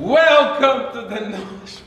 Welcome to the NOS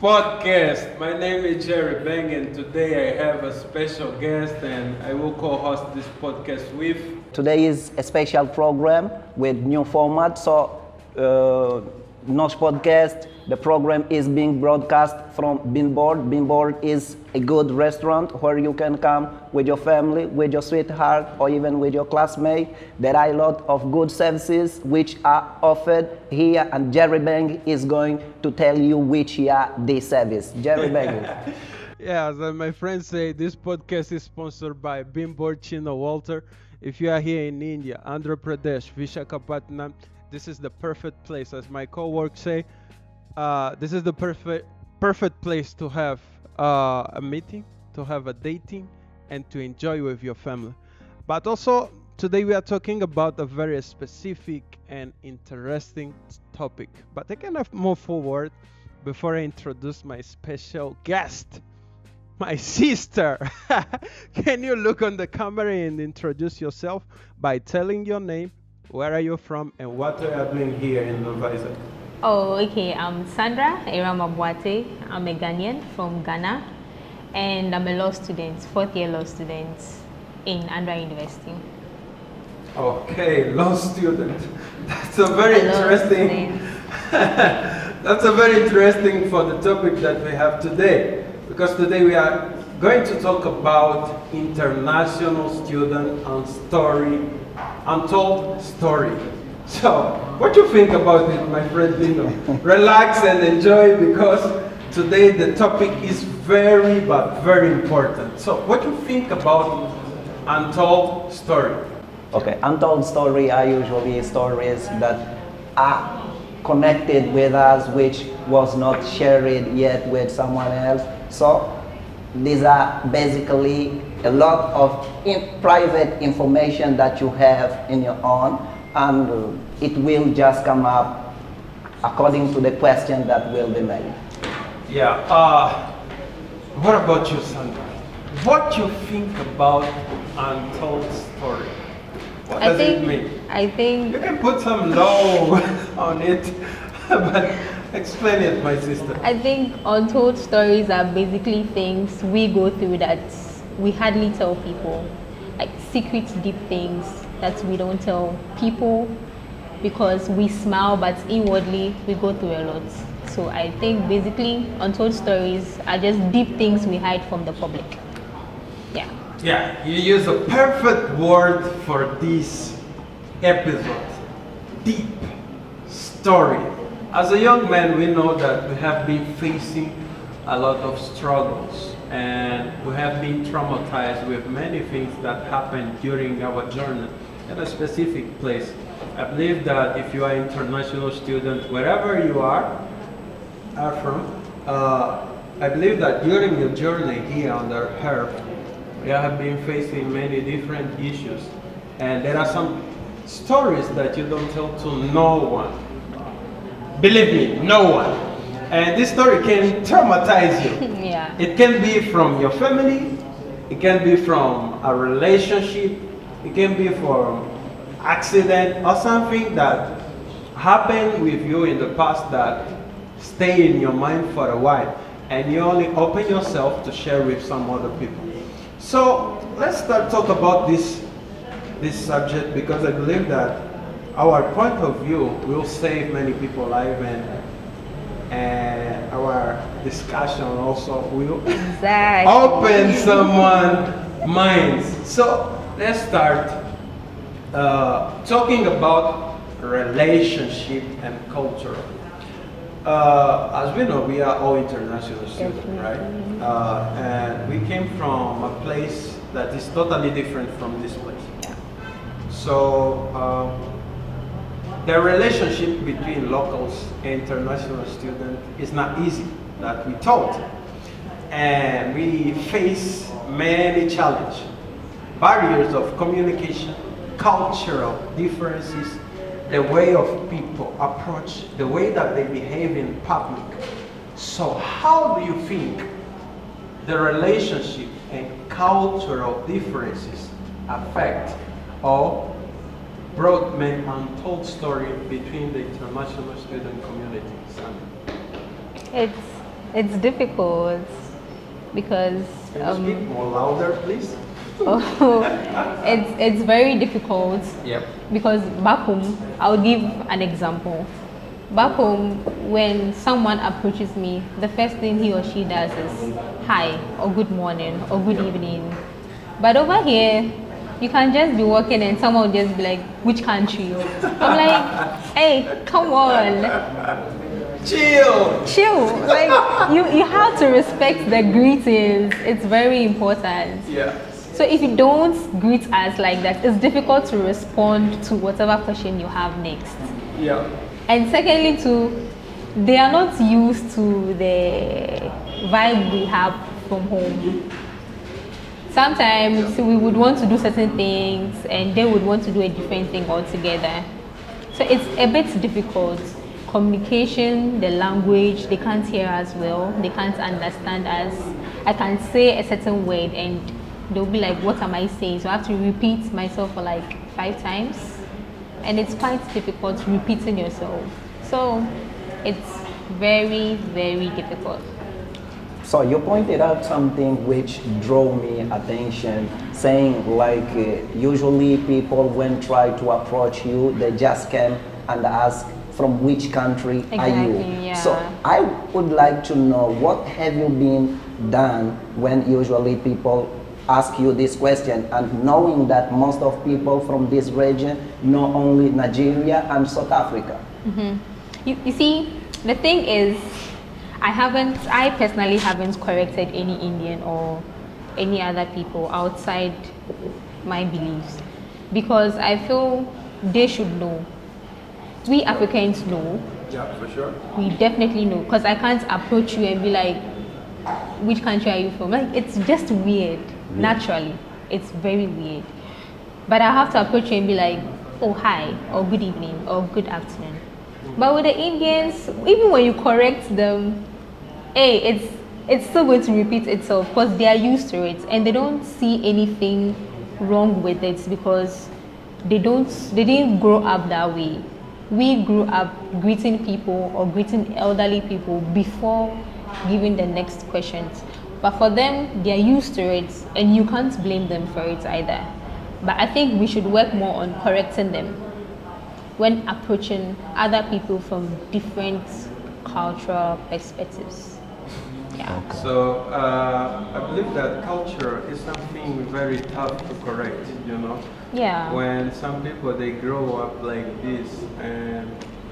podcast. My name is Jerry Bengui, and today I have a special guest, and I will co-host this podcast with. Today is a special program with new format. So, uh, NOS podcast. The program is being broadcast from Beanboard. Beanboard is a good restaurant where you can come with your family, with your sweetheart, or even with your classmate. There are a lot of good services which are offered here, and Jerry Bengui is going to tell you which are the service. Jerry Bengui. Yeah, as my friends say, this podcast is sponsored by Beanboard Chinna Waltair. If you are here in India, Andhra Pradesh, Visakhapatnam, this is the perfect place. As my co-work say, uh, this is the perfect perfect place to have uh, a meeting, to have a dating, and to enjoy with your family. But also today we are talking about a very specific and interesting topic. But I cannot move forward before I introduce my special guest, my sister. Can you look on the camera and introduce yourself by telling your name, where are you from, and what are you doing here in Nova Oh, okay. I'm Sandra Eramabwate. I'm a Ghanaian from Ghana, and I'm a law student, fourth year law student in Andhra University. Okay, law student. That's a very interesting. that's a very interesting for the topic that we have today, because today we are going to talk about international student and story, untold story. So, what do you think about it, my friend Dino? Relax and enjoy because today the topic is very, but very important. So, what do you think about untold story? Okay, untold story are usually stories that are connected with us, which was not shared yet with someone else. So these are basically a lot of in private information that you have in your own and it will just come up according to the question that will be made. Yeah. Uh, what about you, Sandra? What you think about untold story? What I does think, it mean? I think You can put some low on it, but explain it, my sister. I think untold stories are basically things we go through that we hardly tell people, like secret deep things that we don't tell people because we smile, but inwardly we go through a lot. So I think basically untold stories are just deep things we hide from the public. Yeah. Yeah, you use a perfect word for this episode. Deep story. As a young man, we know that we have been facing a lot of struggles and we have been traumatized with many things that happened during our journey in a specific place. I believe that if you are an international student, wherever you are, are from, uh, I believe that during your journey here on the earth, you have been facing many different issues. And there are some stories that you don't tell to no one. Believe me, no one. And this story can traumatize you. yeah. It can be from your family, it can be from a relationship, it can be from accident or something that happened with you in the past that stay in your mind for a while and you only open yourself to share with some other people. So let's start talk about this this subject because I believe that our point of view will save many people life and and our discussion also will Exactly. open someone minds. So let's start uh, talking about relationship and culture. Uh, as we know, we are all international students, right? Uh, and we came from a place that is totally different from this place. So um, the relationship between locals and international students is not easy, that we thought. And we face many challenges, barriers of communication, cultural differences, the way of people approach, the way that they behave in public. So how do you think the relationship and cultural differences affect or brought an untold story between the international student community? It's it's difficult because Can you um, speak more louder, please? Oh, it's it's very difficult Yep. because back home I'll give an example. Back home when someone approaches me, the first thing he or she does is hi or good morning or good evening. But over here you can just be walking and someone will just be like, which country? I'm like, hey, come on. Chill. chill. Like you, you have to respect the greetings. It's very important. Yeah. So if you don't greet us like that, it's difficult to respond to whatever question you have next. Yeah. And secondly, too, they are not used to the vibe we have from home. Sometimes we would want to do certain things and they would want to do a different thing altogether. So it's a bit difficult. Communication, the language, they can't hear us well, they can't understand us. I can say a certain word and they'll be like, What am I saying? So I have to repeat myself for like five times. And it's quite difficult repeating yourself. So it's very, very difficult. So you pointed out something which drew me attention, saying like uh, usually people when try to approach you, they just come and ask from which country are you. Yeah. So I would like to know what have you been done when usually people ask you this question and knowing that most of people from this region know only Nigeria and South Africa. Mm-hmm. You, you see, the thing is, I haven't, I personally haven't corrected any Indian or any other people outside my beliefs because I feel they should know. We Africans know, Yeah, for sure. we definitely know because I can't approach you and be like, which country are you from? Like, it's just weird, naturally. It's very weird. But I have to approach you and be like, oh, hi, or good evening, or good afternoon. But with the Indians, even when you correct them, hey, it's it's still going to repeat itself because they are used to it and they don't see anything wrong with it because they don't they didn't grow up that way. We grew up greeting people or greeting elderly people before giving the next questions. But for them, they are used to it and you can't blame them for it either. But I think we should work more on correcting them when approaching other people from different cultural perspectives. Yeah. So uh, I believe that culture is something very tough to correct. You know, Yeah. when some people they grow up like this and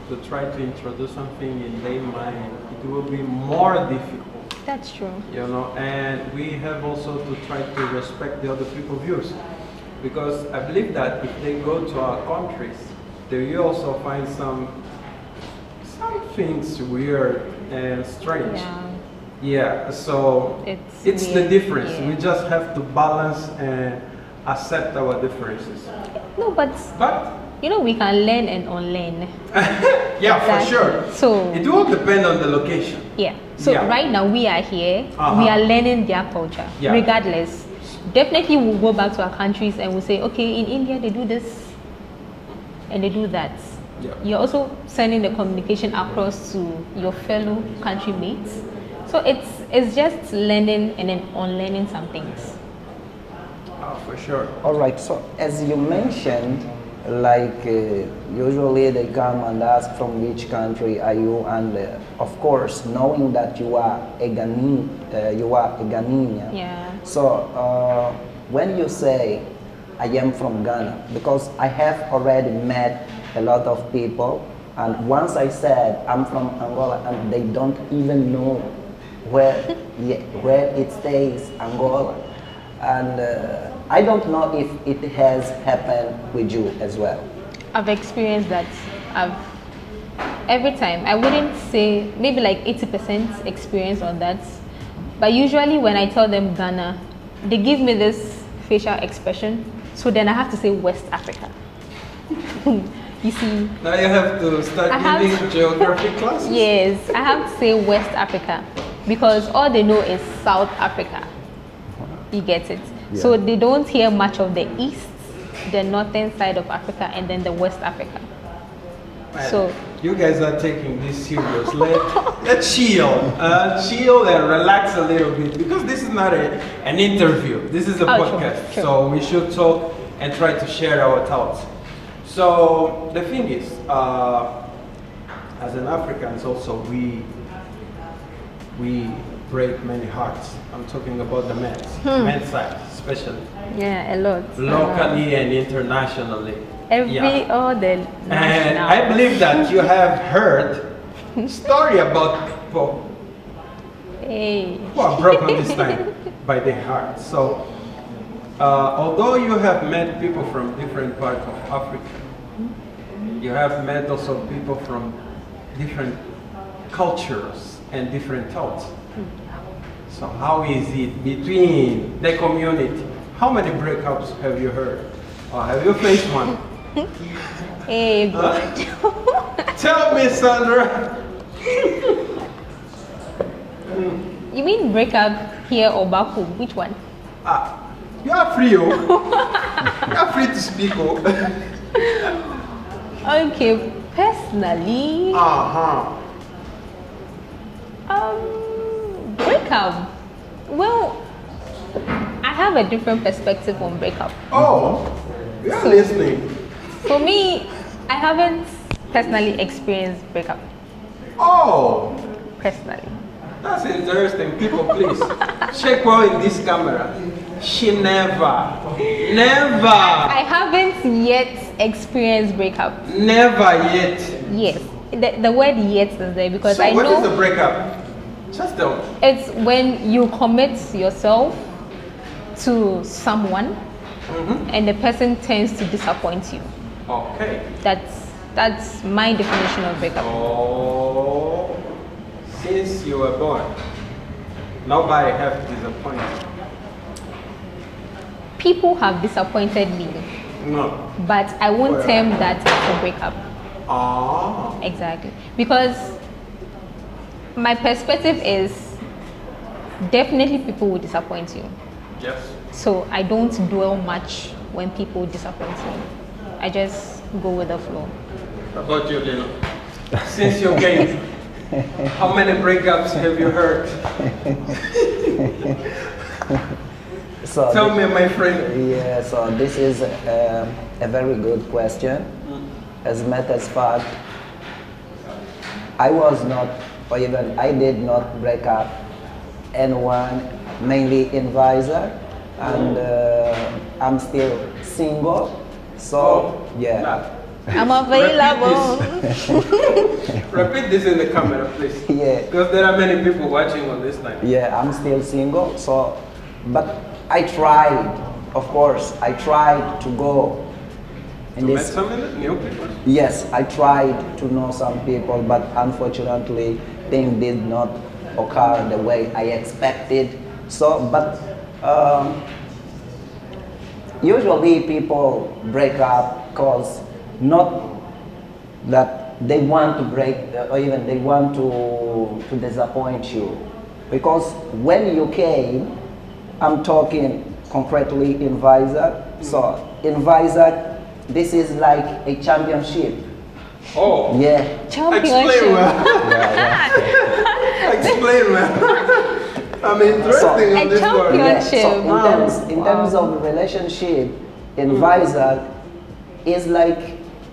to try to introduce something in their mind, it will be more difficult. That's true. you know and we have also to try to respect the other people's views because i believe that if they go to our countries they will also find some some things weird and strange Yeah. yeah so It's it's the difference yeah. we just have to balance and accept our differences No, but but you know we can learn and unlearn. yeah Exactly. for sure So- it will depend on the location Yeah. So Yeah. right now we are here. Uh-huh. We are learning their culture, Yeah. regardless. Definitely, we'll go back to our countries and we'll say, okay, in India they do this, and they do that. Yeah. You're also sending the communication across to your fellow country mates. So it's it's just learning and then unlearning some things. oh, for sure All right. So as you mentioned, like uh, usually they come and ask from which country are you, and uh, of course knowing that you are a Ghanaian, uh, you are a Ghanaian. Yeah. So uh, when you say I am from Ghana, because I have already met a lot of people, and once I said I'm from Angola, and they don't even know where yeah, where it stays, Angola, and uh, I don't know if it has happened with you as well. I've experienced that. I've every time. I wouldn't say maybe like 80% experience on that. But usually when I tell them Ghana, they give me this facial expression. So then I have to say West Africa. you see, now you have to start I giving to- geography classes yes, I have to say West Africa because all they know is South Africa. You get it? So they don't hear much of the East, the northern side of Africa, and then the West Africa. Man, So you guys are taking this serious. Let, let's chill, uh, chill and relax a little bit because this is not a, an interview. This is a Oh, true, podcast, true. so we should talk and try to share our thoughts. So the thing is, uh, as an Africans, also we we break many hearts. I'm talking about the men's, Hmm. men's side, especially Yeah, a lot. locally and internationally. Every Yeah. the And. I believe that you have heard story about people Hey. who are broken this time by their heart. So, uh, although you have met people from different parts of Africa, you have met also people from different cultures and different thoughts. So, how is it between the community? How many breakups have you heard? Or have you faced one? Hey, Huh? God. Tell me, Sandra. you mean breakup here or back home? Which one? Ah, you are free, oh. you are free to speak, oh. Okay, personally, Uh-huh. um, breakup. Well, I have a different perspective on breakup. Oh, you are listening. For me, I haven't personally experienced breakup. Oh, Personally, that's interesting. People, please check well in this camera. She never, never, I haven't yet experienced breakup. never yet. Yes, the, the word "yet" is there because So I what is know the breakup? Just tell me. it's when you commit yourself to someone Mhm. and the person tends to disappoint you. Okay. That's that's my definition of breakup. Oh, since you were born, nobody have disappointed. People have disappointed me, No. but I won't Well. term that as a breakup. Ah. Exactly. Because my perspective is definitely people will disappoint you. Yes. So I don't dwell much when people disappoint me. I just go with the flow. How about you, Lino? Since you came, how many breakups have you heard? So Tell me, my friend. Yeah, so this is um a very good question. As a matter of fact, I was not, or even I did not break up anyone, mainly in Vizag, and uh, I'm still single. So, yeah. Nah. I'm Repeat available. this. Repeat this in the camera, please. Yeah. Because there are many people watching on this line. Yeah, I'm still single. So, but I tried, of course, I tried to go in You met some new people? Yes, I tried to know some people, but unfortunately, things did not occur the way I expected. So, but um, usually people break up because not that they want to break or even they want to, to disappoint you. Because when you came, I'm talking concretely in Vizag. So in Vizag, this is like a championship. Oh. Yeah. Explain Championship. well. yeah, Explain well. I'm interested A in this word. yeah. championship. So in Wow. terms, in terms of relationship, in mm. Vizag, is like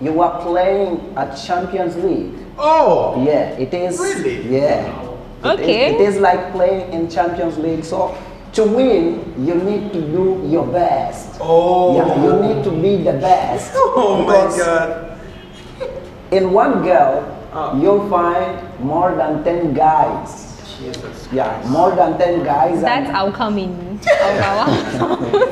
you are playing a Champions League. Oh. Yeah, it is. Really? Yeah. It is- Okay. it is like playing in Champions League. So to win, you need to do your best. Oh. Yeah, you need to be the best. Oh my God. In one girl, Ah. you'll find more than 10 guys. Jesus. Yeah, more than 10 guys. That's and- outcoming.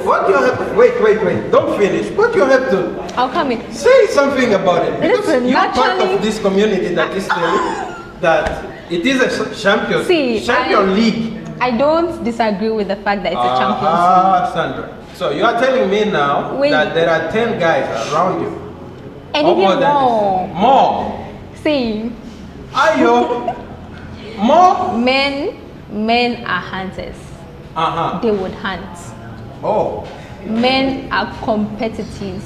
What you have to, wait, wait, wait. Don't finish. What you have to Outcoming. say something about it. Because Listen, you're part of this community that is telling that it is a champion, See, champion I- league. I don't disagree with the fact that it's a Champions Ah, Sandra. So you are telling me now Wait. that there are 10 guys around you. Or even more than more. See, Are you? More? men men are hunters. Uh-huh. They would hunt. Oh. Men are competitors.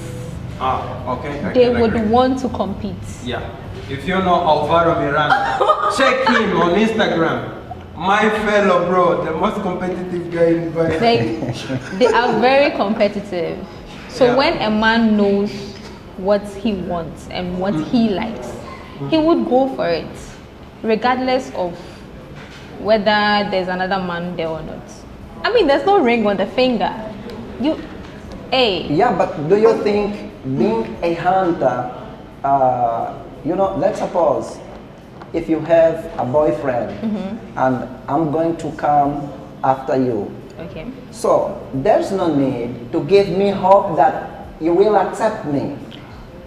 Ah, okay. I They would agree. want to compete. Yeah. If you know Alvaro Miranda, check him on Instagram. My fellow bro, the most competitive guy in Dubai. Like they are very competitive. So Yeah. when a man knows what he wants and what he likes, he would go for it, regardless of whether there's another man there or not. I mean, there's no ring on the finger. You, hey, Yeah, but do you think being a hunter, uh, you know, let's suppose if you have a boyfriend and I'm going to come after you. okay. So there's no need to give me hope that you will accept me.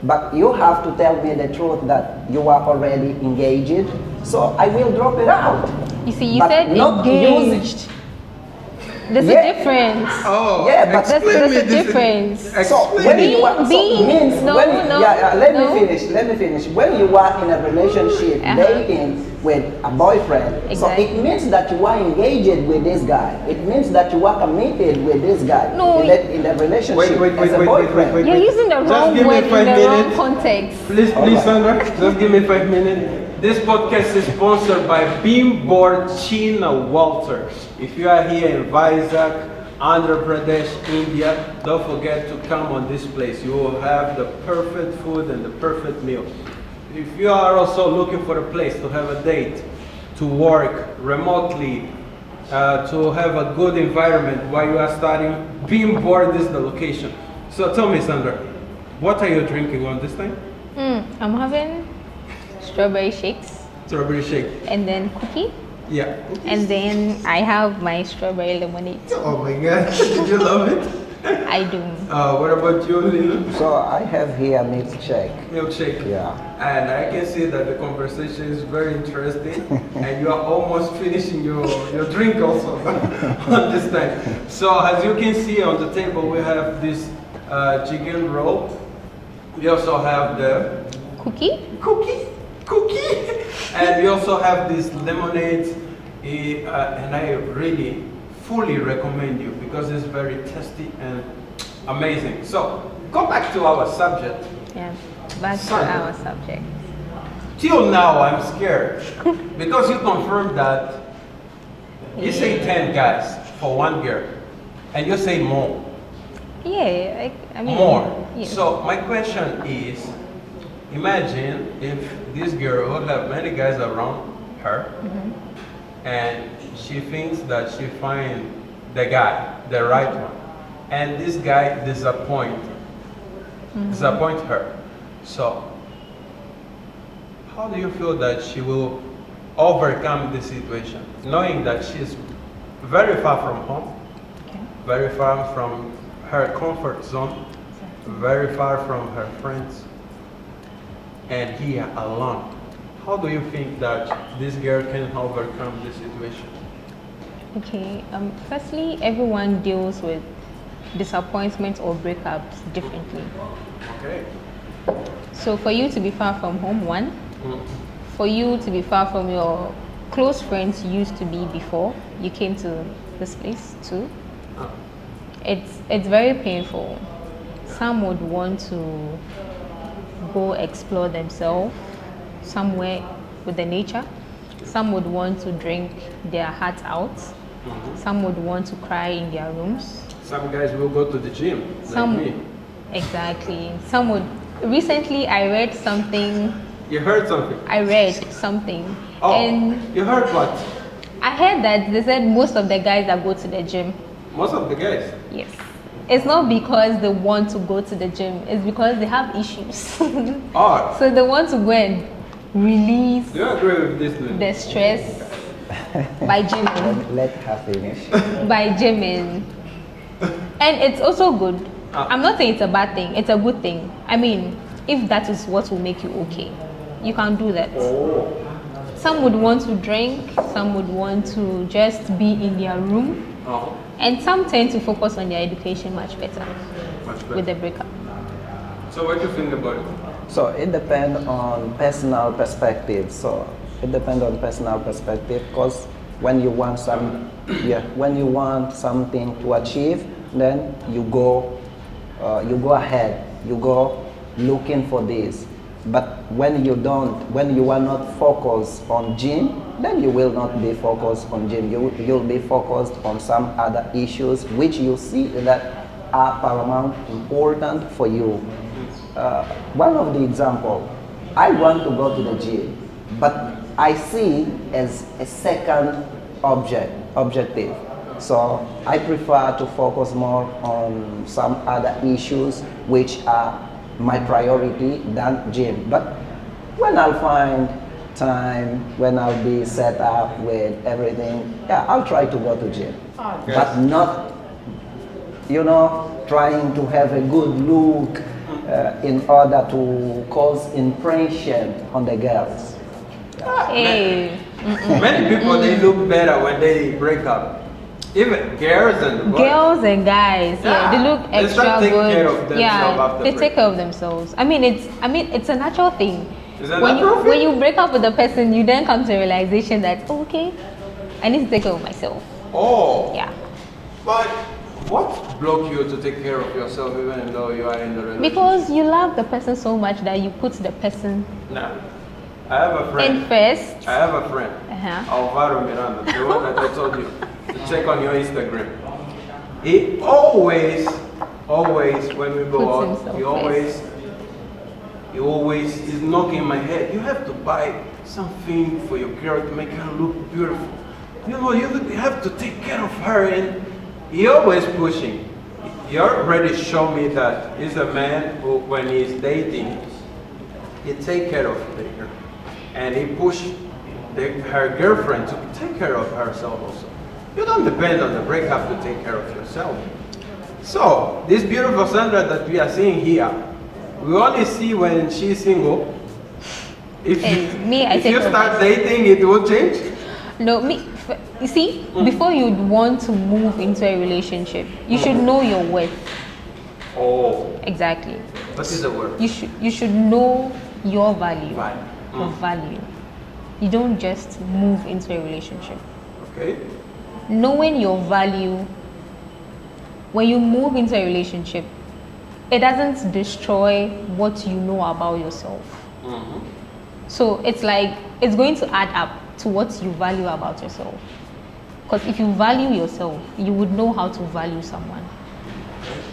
But you have to tell me the truth that you are already engaged. So I will drop it out. You see, you But said not engaged. There's Yeah. a difference. Oh, Yeah, but- There's, explain there's me a this- difference. So Explain when it. you are so means no, when no, yeah, yeah let no. me finish let me finish when you are in a relationship Uh-huh. dating with a boyfriend so it means that you are engaged with this guy it means that you are committed with this guy No, in, the, in the relationship Wait, wait, wait, as a wait, wait, boyfriend wait, wait. You're using the Just wrong give me word in the five wrong minutes. context. Please, please, right. Sandra, just give me five minutes. This podcast is sponsored by Beanboard Chinna Waltairs. If you are here in Vizag, Andhra Pradesh, India, don't forget to come on this place. You will have the perfect food and the perfect meal. If you are also looking for a place to have a date, to work remotely, uh, to have a good environment while you are studying, Beanboard is the location. So tell me, Sandra, what are you drinking on this time? Mm, I'm having strawberry shakes Strawberry shake. and then cookie, Yeah. and then I have my strawberry lemonade. Oh my god, did you love it? I do. Uh, what about you, Lina? so i have here mixed shake Milkshake. yeah And I can see that the conversation is very interesting, and you are almost finishing your, your drink also on this time. So as you can see on the table, we have this uh, chicken roll. We also have the Cookie? cookie, cookie, and we also have this lemonade. uh, and I really fully recommend you because it's very tasty and amazing. So go back to our subject. Yeah. Back to our subject. Till now, I'm scared because you confirmed that you say 10 guys for one girl, and you say more. Yeah, I, I mean More. yes. So my question is, imagine if this girl have many guys around her, mm-hmm. and she thinks that she find the guy, the right one, and this guy disappoint, mm-hmm. disappoint her. So how do you feel that she will overcome the situation, knowing that she's very far from home, Okay. very far from her comfort zone, very far from her friends, and here alone. How do you think that this girl can overcome this situation? Okay. Um, firstly, everyone deals with disappointments or breakups differently. Okay. So for you to be far from home, one, Mm. for you to be far from your close friends you used to be before you came to this place too, Ah. it's it's very painful. Some would want to go explore themselves somewhere with the nature. Some would want to drink their heart out. Mhm. Some would want to cry in their rooms. Some guys will go to the gym, Some like me. exactly. Some would. Recently, I read something. You heard something? I read something, Oh, and you heard what? I heard that they said most of the guys that go to the gym, Most of the guys. yes, it's not because they want to go to the gym. It's because they have issues. Oh, so they want to go and release do you agree with this? Lynn? the stress by gymming. let, let her finish by gymming. And it's also good. Ah. I'm not saying it's a bad thing, it's a good thing. I mean, if that is what will make you okay, you can do that. Oh. Some would want to drink, some would want to just be in their room, Oh, and some tend to focus on their education much better much with the breakup. So what do you think about it? So it depends on personal perspective. So it depends on personal perspective because when you want some, yeah, when you want something to achieve, then you go, uh, you go ahead, you go looking for this. But when you don't, when you are not focused on gym, then you will not be focused on gym. You, you'll be focused on some other issues which you see that are paramount important for you. Uh, one of the example, I want to go to the gym, but I see as a second object, objective. So I prefer to focus more on some other issues which are my priority than gym. But when I'll find time, when I'll be set up with everything, yeah, I'll try to go to gym. Okay. But not, you know, trying to have a good look uh, in order to cause impression on the girls. Hey, Many people they look better when they break up. Even girls and boys. girls and guys, yeah, they Yeah, look they extra start good. care of themselves yeah, after they break. take care of themselves. I mean, it's I mean, it's a natural thing. When you when you break up with a person, you then come to a realization that oh, okay, I need to take care of myself. Oh. Yeah, But what blocked you to take care of yourself even though you are in the relationship? because you love the person so much that you put the person Nah. I have a friend. in first. I have a friend. Uh-huh. Alvaro Miranda, the one that I told you to check on your Instagram. He always, always, when we go Puts out, he always, he always is knocking my head. You have to buy something for your girl to make her look beautiful. You know, you have to take care of her, and he always pushing. He already showed me that he's a man who, when he's dating, he take care of the girl, and he push the, her girlfriend to take care of herself also. You don't depend on the breakup to take care of yourself. So this beautiful Sandra that we are seeing here, we only see when she's single. If, And me, I if you care of start dating, it will change. No, me. f- You see, Mm. before you want to move into a relationship, you should know your worth. Oh, Exactly. what is the word? You should you should know your value. Value. Your Mm. value. You don't just move into a relationship. Okay. Knowing your value. When you move into a relationship, it doesn't destroy what you know about yourself. Mhm. So it's like it's going to add up to what you value about yourself. Because if you value yourself, you would know how to value someone.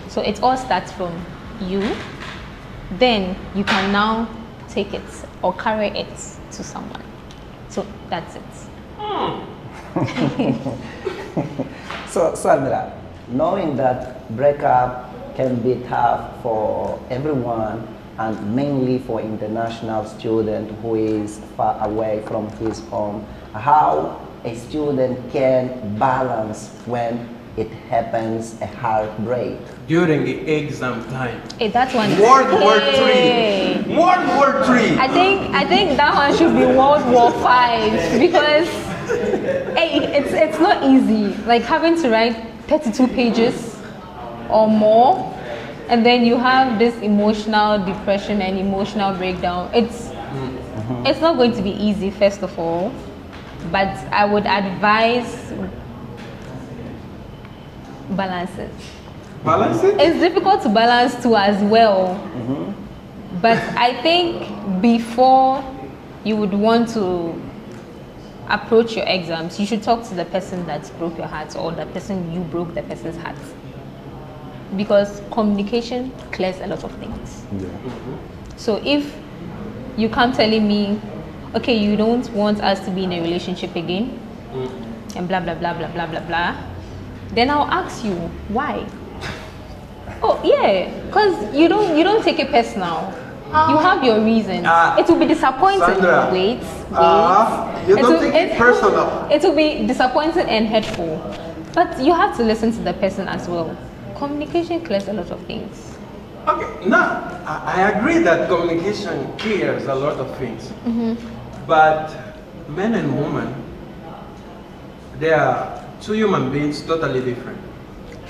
So it all starts from you. Then you can now take it or carry it to someone. So that's it. So, Sandra, knowing that breakup can be tough for everyone and mainly for international student who is far away from his home, how a student can balance when it happens a heartbreak. During the exam time. Hey, that one. is- World War Three. World War Three. I think I think that one should be World War Five because hey, it's it's not easy. Like having to write 32 pages or more, and then you have this emotional depression and emotional breakdown. It's mm-hmm. it's not going to be easy, first of all. But I would advise balance it. Balance it. It's difficult to balance too as well. Mm-hmm. But I think before you would want to approach your exams, you should talk to the person that broke your heart or the person you broke the person's heart. Because communication clears a lot of things. Yeah. So if you come telling me, okay, you don't want us to be in a relationship again, and blah blah blah blah blah blah blah, then I'll ask you why. Oh yeah, because you don't you don't take it personal. You have your reasons. Ah, it will be disappointing. Sandra. Wait, wait. Ah, you don't will- take it personal. It will be disappointing and hurtful, but you have to listen to the person as well. Communication clears a lot of things. Okay, now I, I agree that communication clears a lot of things, mm-hmm. but men and women, they are two human beings totally different.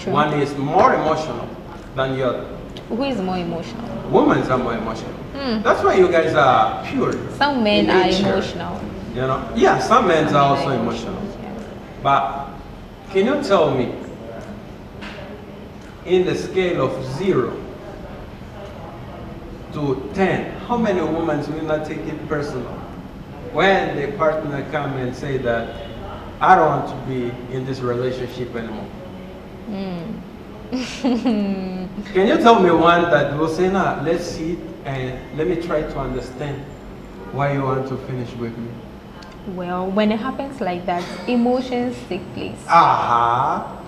True. One is more emotional than the other. Who is more emotional? Women are more emotional. Hmm. That's why you guys are pure. Some men are emotional. You know, yeah, some men Some are men also are emotional. yeah. But can you tell me, in the scale of zero to 10, how many women will not take it personal when their partner come and say that I don't want to be in this relationship anymore? Hmm. Can you tell me one that will say, nah, let's sit and let me try to understand why you want to finish with me? Well, when it happens like that, emotions take place. Aha.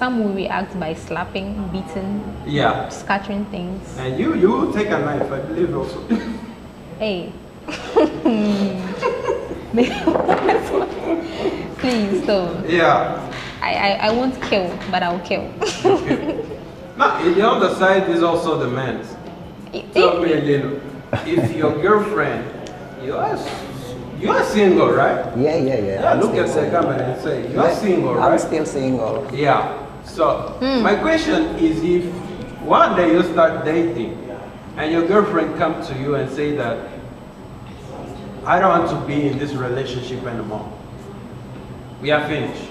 Some will react by slapping, beating, Yeah. scattering things. And you, you will take a knife, I believe also. Hey. Please don't. yeah. I, I, I won't kill, but I'll kill. Now, the other side is also the man's. Tell me a little. If your girlfriend, you are, you are single, right? Yeah, yeah, yeah. Yeah, look at the camera and say, you are single, right? I'm still single. Yeah. So my question is if one day you start dating and your girlfriend come to you and say that I don't want to be in this relationship anymore. We are finished.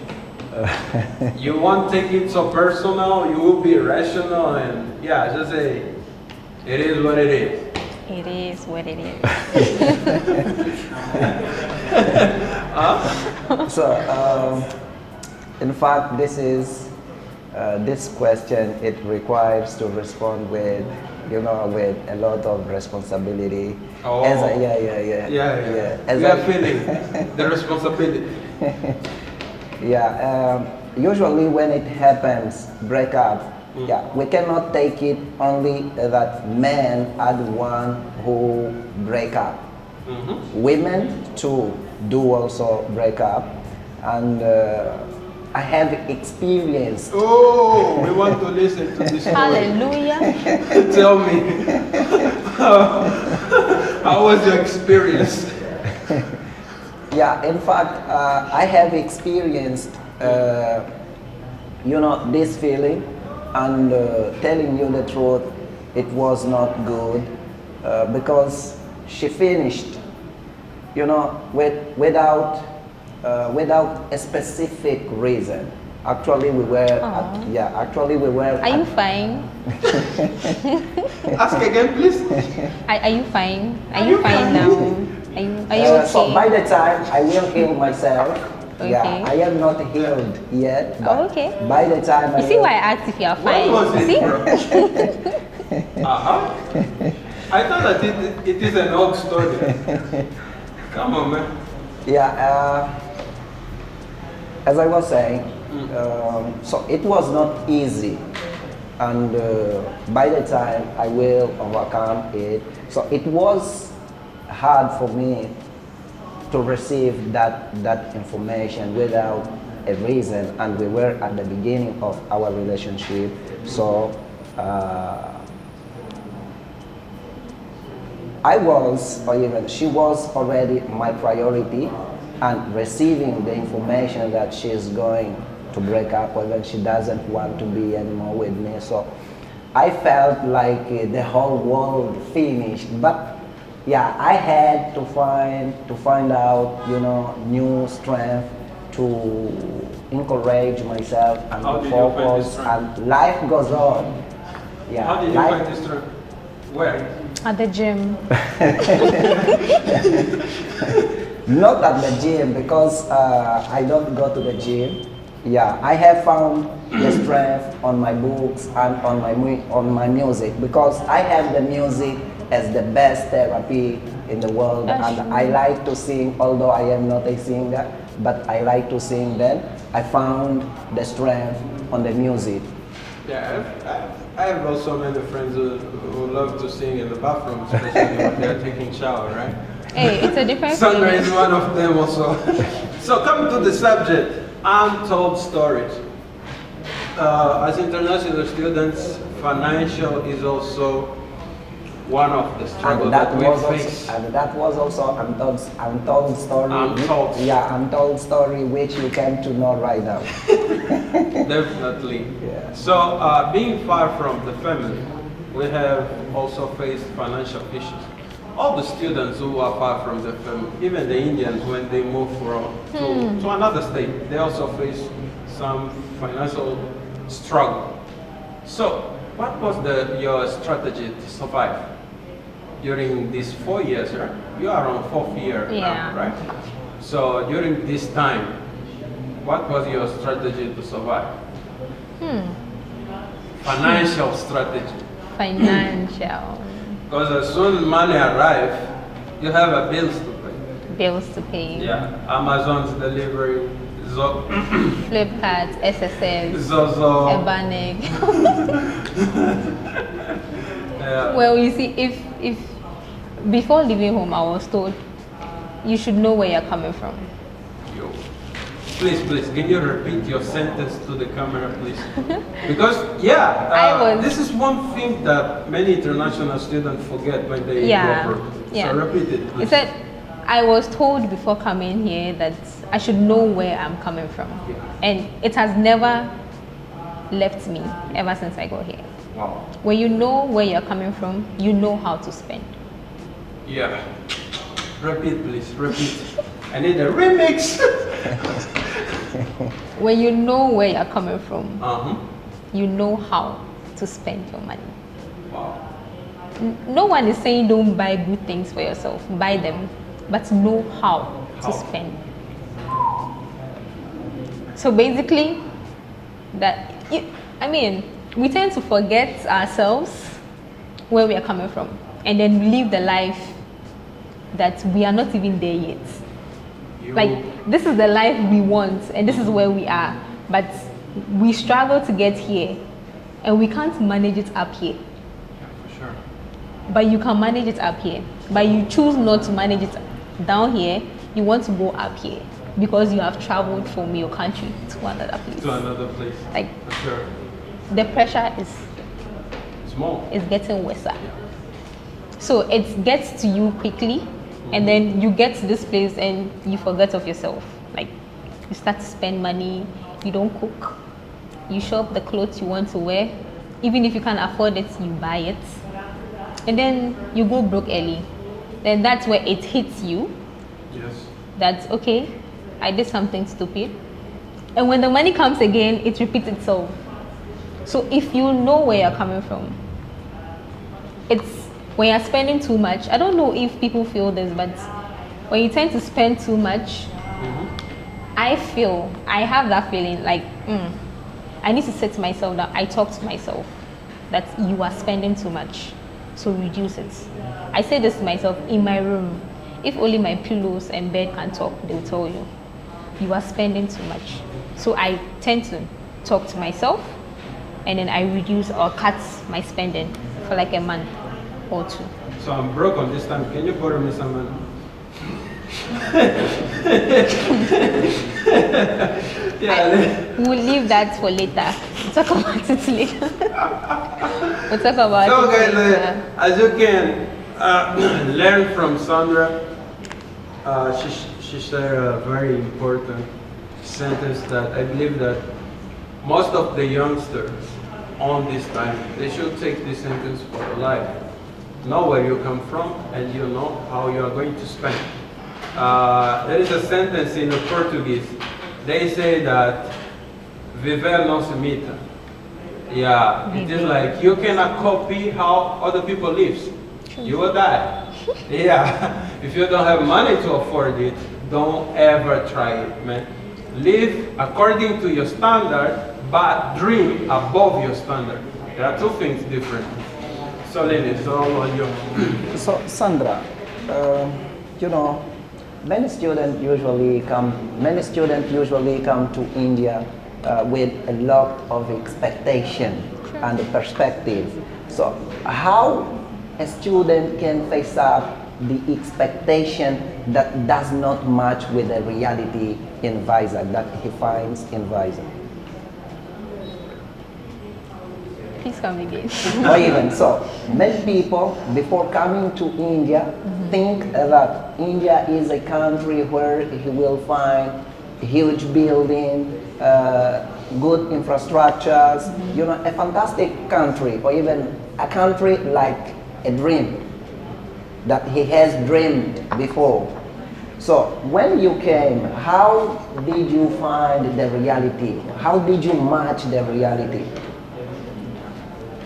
you won't take it so personal, you will be rational and yeah, just say it is what it is. It is what it is. So, um, in fact, this is uh, this question. It requires to respond with, you know, with a lot of responsibility. Oh. As I, yeah, yeah, yeah, Yeah, yeah. As we are feeling the responsibility. Yeah, um, usually when it happens, break up, yeah, we cannot take it only that men are the one who break up. Mhm. Women too do also break up, and uh, I have experienced. Oh, we want to listen to this story. Hallelujah. Tell me, how, how was your experience? Yeah, in fact, uh, I have experienced, uh, you know, this feeling, and uh, telling you the truth, it was not good uh, because she finished, you know, with, without, uh, without a specific reason. Actually, we were, at, yeah, actually we were. Are you fine? Ask again, please. Are, are you fine? Are Are you you fine fine? now? Are you, are you Uh, okay? So by the time I will heal myself, yeah, I am not healed yet. Oh, okay. By the time I you see why I asked if you are What fine? was it, See? bro? Uh-huh. I thought that it, it is an old story. Come on, man. Yeah, uh, as I was saying, Mm. um, so it was not easy, and uh, by the time I will overcome it, so it was hard for me to receive that that information without a reason, and we were at the beginning of our relationship, so. Uh, I was, or even she was already my priority, and receiving the information that she's going to break up or even she doesn't want to be anymore with me. So I felt like uh, the whole world finished. But yeah, I had to find to find out, you know, new strength to encourage myself and How to did you find this focus. And life goes on. Yeah, How did you life- find this term? Where? At the gym. Not at the gym because uh, I don't go to the gym. Yeah, I have found the strength on my books and on my on my music because I have the music as the best therapy in the world, That's and true. I like to sing. Although I am not a singer, but I like to sing. Then I found the strength on the music. Yeah, I've, I've, I have also many friends who, who love to sing in the bathroom, especially when they're taking shower, right? Hey, it's a different Sandra is one of them also. so coming to the subject, untold stories. Uh, as international students, financial is also one of the struggles that, that we was face. also, and that was also untold, untold story. Untold. Yeah, untold story which you came to know right now. Definitely. Yeah. So, uh, being far from the family, we have also faced financial issues. All the students who are far from the family, even the Indians, when they move from to, to another state, they also face some financial struggle. So, what was the, your strategy to survive? during these four years, right? You are on fourth year Yeah. now, right? So during this time, what was your strategy to survive? Hmm. Financial strategy. Financial Because as soon as money arrive, you have a bills to pay. bills to pay. Yeah, Amazon's delivery, Zo- Flipkart, SSS, Zozo. Ebanig. Yeah. well, you see, if if before leaving home, I was told you should know where you're coming from. Please, please, can you repeat your sentence to the camera, please? Because, yeah, I uh, was- this is one thing that many international students forget when they Yeah, go abroad. yeah. So repeat it, please. It said I was told before coming here that I should know where I'm coming from, Yeah. and it has never left me ever since I got here. Wow. When you know where you're coming from, you know how to spend. Yeah. Repeat, please, repeat. I need a remix. When you know where you're coming from, uh-huh. you know how to spend your money. Wow. No one is saying don't buy good things for yourself. Buy them, but know how How? to spend. So basically, that you, I mean, we tend to forget ourselves where we are coming from, and then live the life that we are not even there yet. Like this is the life we want, and this is mm-hmm. where we are, but we struggle to get here, and we can't manage it up here yeah, for sure. but you can manage it up here. But you choose not to manage it down here. You want to go up here because you have traveled from your country to another place. To another place. Like For sure. the pressure is Small. it's getting worse. So it gets to you quickly, and then you get to this place and you forget of yourself. Like you start to spend money. You don't cook. You shop the clothes you want to wear. Even if you can't afford it, you buy it. And then you go broke early. Then that's where it hits you Yes. that's okay, I did something stupid. And when the money comes again, it repeats itself. So if you know where you're coming from, it's when you're spending too much. I don't know if people feel this, but when you tend to spend too much, I feel I have that feeling like mm, I need to sit myself down. I talk to myself that you are spending too much, so reduce it. I say this to myself in my room. If only my pillows and bed can talk, they'll tell you you are spending too much. So I tend to talk to myself, and then I reduce or cut my spending for like a month or two. So I'm broke on this time. Can you borrow me some money? yeah. We'll leave that for later. We'll talk about it later. we'll talk about So it guys, later. uh, as you can uh, learn from Sandra, uh, she, she shared a very important sentence that I believe that most of the youngsters on this time, they should take this sentence for life. Know where you come from and you know how you are going to spend. Uh, there is a sentence in the Portuguese. They say that viver não se imita. Yeah, it is like you cannot copy how other people live. You will die. yeah, if you don't have money to afford it, don't ever try it, man. Live according to your standard, but dream above your standard. There are two things different. So, ladies, all you. So, Sandra, uh, you know, many students usually come. Many students usually come to India uh, with a lot of expectation and perspective. So, how a student can face up the expectation that does not match with the reality in Vizag that he finds in Vizag? Please come again. even so, many people before coming to India think that India is a country where he will find huge building, uh, good infrastructures, you know, a fantastic country, or even a country like a dream that he has dreamed before. So when you came, how did you find the reality? How did you match the reality?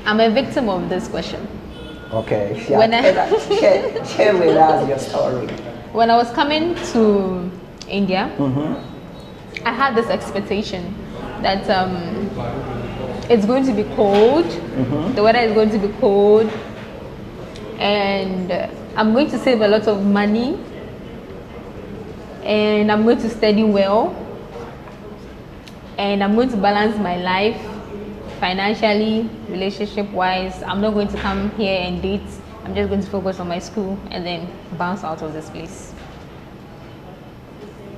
I'm a victim of this question. Okay. Yeah. When I- Share- share, share with us your story. when I was coming to India, I had this expectation that um, it's going to be cold, the weather is going to be cold, and uh, I'm going to save a lot of money, and I'm going to study well, and I'm going to balance my life financially, relationship wise. I'm not going to come here and date. I'm just going to focus on my school and then bounce out of this place.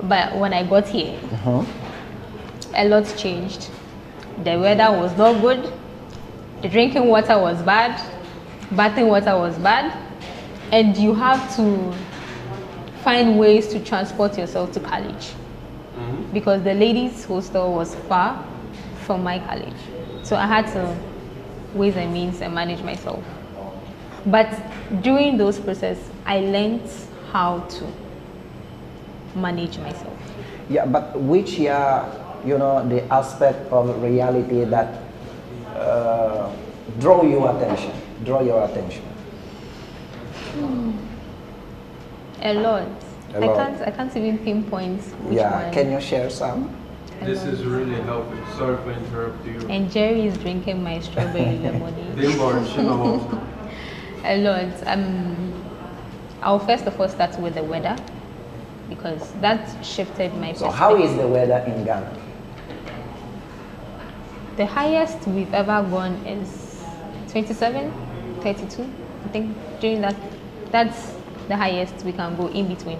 But when I got here, uh-huh. a lot changed. The weather was not good. The drinking water was bad. Bathing water was bad. And you have to find ways to transport yourself to college mm-hmm. because the ladies' hostel was far from my college. So I had to ways and means and manage myself. But during those process, I learned how to manage myself. Yeah, but which are you know the aspect of reality that uh, draw your attention? Draw your attention. A lot. A I lot. can't I can't even pinpoint yeah, one. can you share some? This is really helping. Sorry for interrupting you. and Jerry is drinking my strawberry lemonade. Dimbar, Shinaho. A lot. Um, I'll first of all start with the weather because that shifted my So how is the weather in Ghana? The highest we've ever gone is 27, 32. I think during that, that's the highest we can go in between.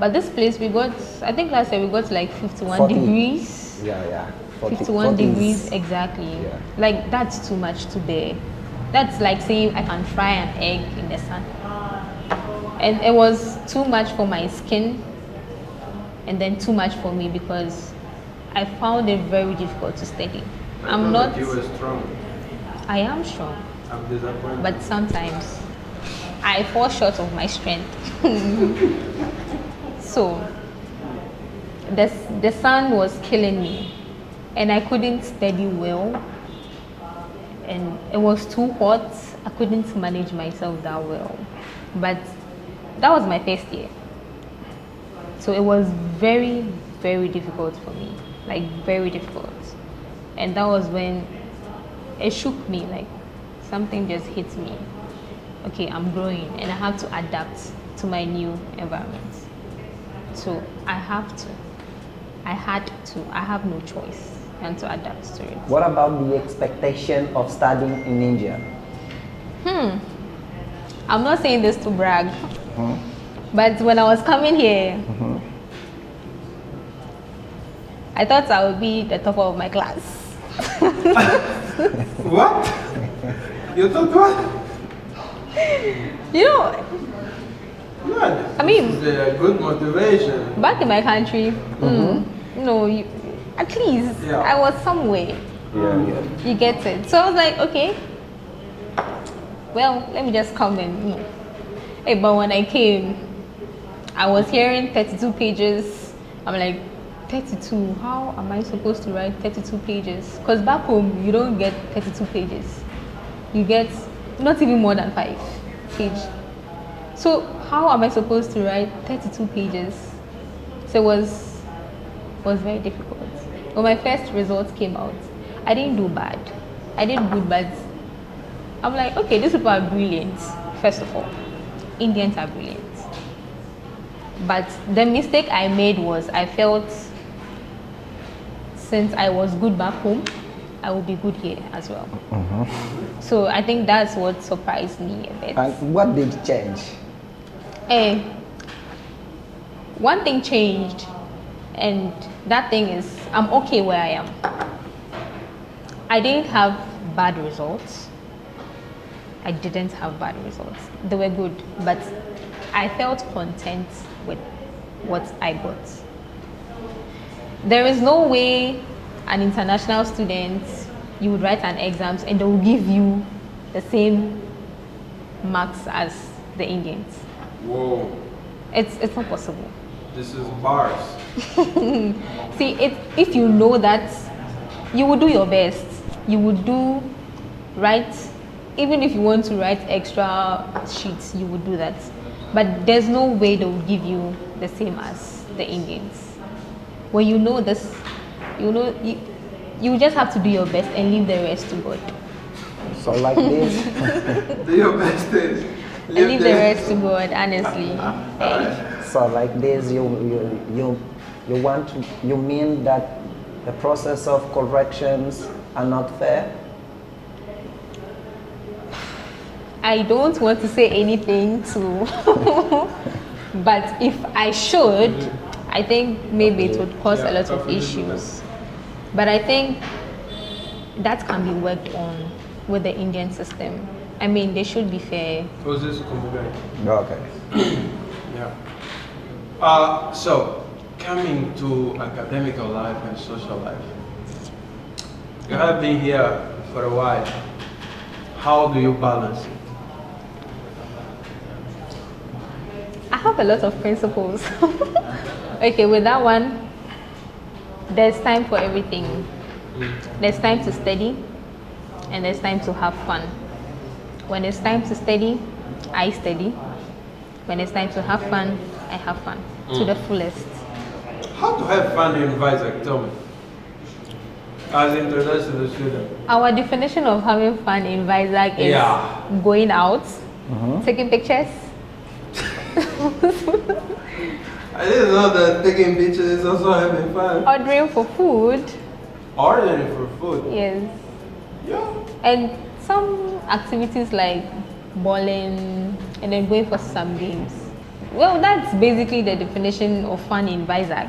But this place we got, I think last year we got like 51 40. degrees. Yeah, yeah. 40 51 40s. degrees exactly. Yeah. Like that's too much to bear. That's like saying I can fry an egg in the sun. And it was too much for my skin and then too much for me because I found it very difficult to study. I I'm not You were strong. I am strong, I'm disappointed. but sometimes I fall short of my strength. so the, the sun was killing me and I couldn't study well and it was too hot. I couldn't manage myself that well. But that was my first year. So it was very, very difficult for me. Like very difficult. And that was when it shook me like something just hit me. Okay, I'm growing and I have to adapt to my new environment. So I have to. I had to. I have no choice and to adapt to it. What about the expectation of studying in India? Hmm. I'm not saying this to brag, but when I was coming here, I thought I would be the top of my class. What? You thought what? You know, Good. I mean- This is a good motivation. back in my country, mm, no, you, at least Yeah. I was somewhere. Yeah, yeah. You get it. So I was like, okay, well, let me just come and. mm. Hey, but when I came, I was hearing 32 pages. I'm like, 32? How am I supposed to write 32 pages? Because back home, you don't get 32 pages. You get not even more than five page. So how am I supposed to write 32 pages? So it was was very difficult. When my first results came out, I didn't do bad. I did good, but I'm like, okay, these people are brilliant. First of all, Indians are brilliant. But the mistake I made was I felt since I was good back home, I will be good here as well. Mm-hmm. So I think that's what surprised me a bit. And what did change? Eh, one thing changed, and that thing is I'm okay where I am. I didn't have bad results. I didn't have bad results. They were good, but I felt content with what I got. There is no way an international student you would write an exams and they will give you the same marks as the Indians. Whoa. It's it's not possible. This is bars. See, it, if you know that, you will do your best. You would do right. even if you want to write extra sheets, you would do that. But there's no way they will give you the same as the Indians. When you know this, you know you, you just have to do your best and leave the rest to God. So like this, Do your best and And leave the rest to God, honestly. Hey. so like this, you you you you want to you mean that the process of corrections are not fair? I don't want to say anything to, but if I should, I think maybe it would cause a lot of issues. But I think that can be worked on with the Indian system. I mean, they should be fair. Was this Kumbugai? Okay. Yeah. Uh, so, coming to academic life and social life, you have been here for a while. How do you balance it? I have a lot of principles. okay, with that one, there's time for everything. There's time to study, and there's time to have fun. When it's time to study, I study. When it's time to have fun, I have fun to mm. the fullest. How to have fun in Vizag, tell me. As international student. Our definition of having fun in Vizag is Yeah. going out, mm-hmm. taking pictures. I didn't know that taking pictures is also having fun. Ordering for food, Ordering for food. yes, Yeah. and some activities like bowling and then going for some games. Well, that's basically the definition of fun in Vizag.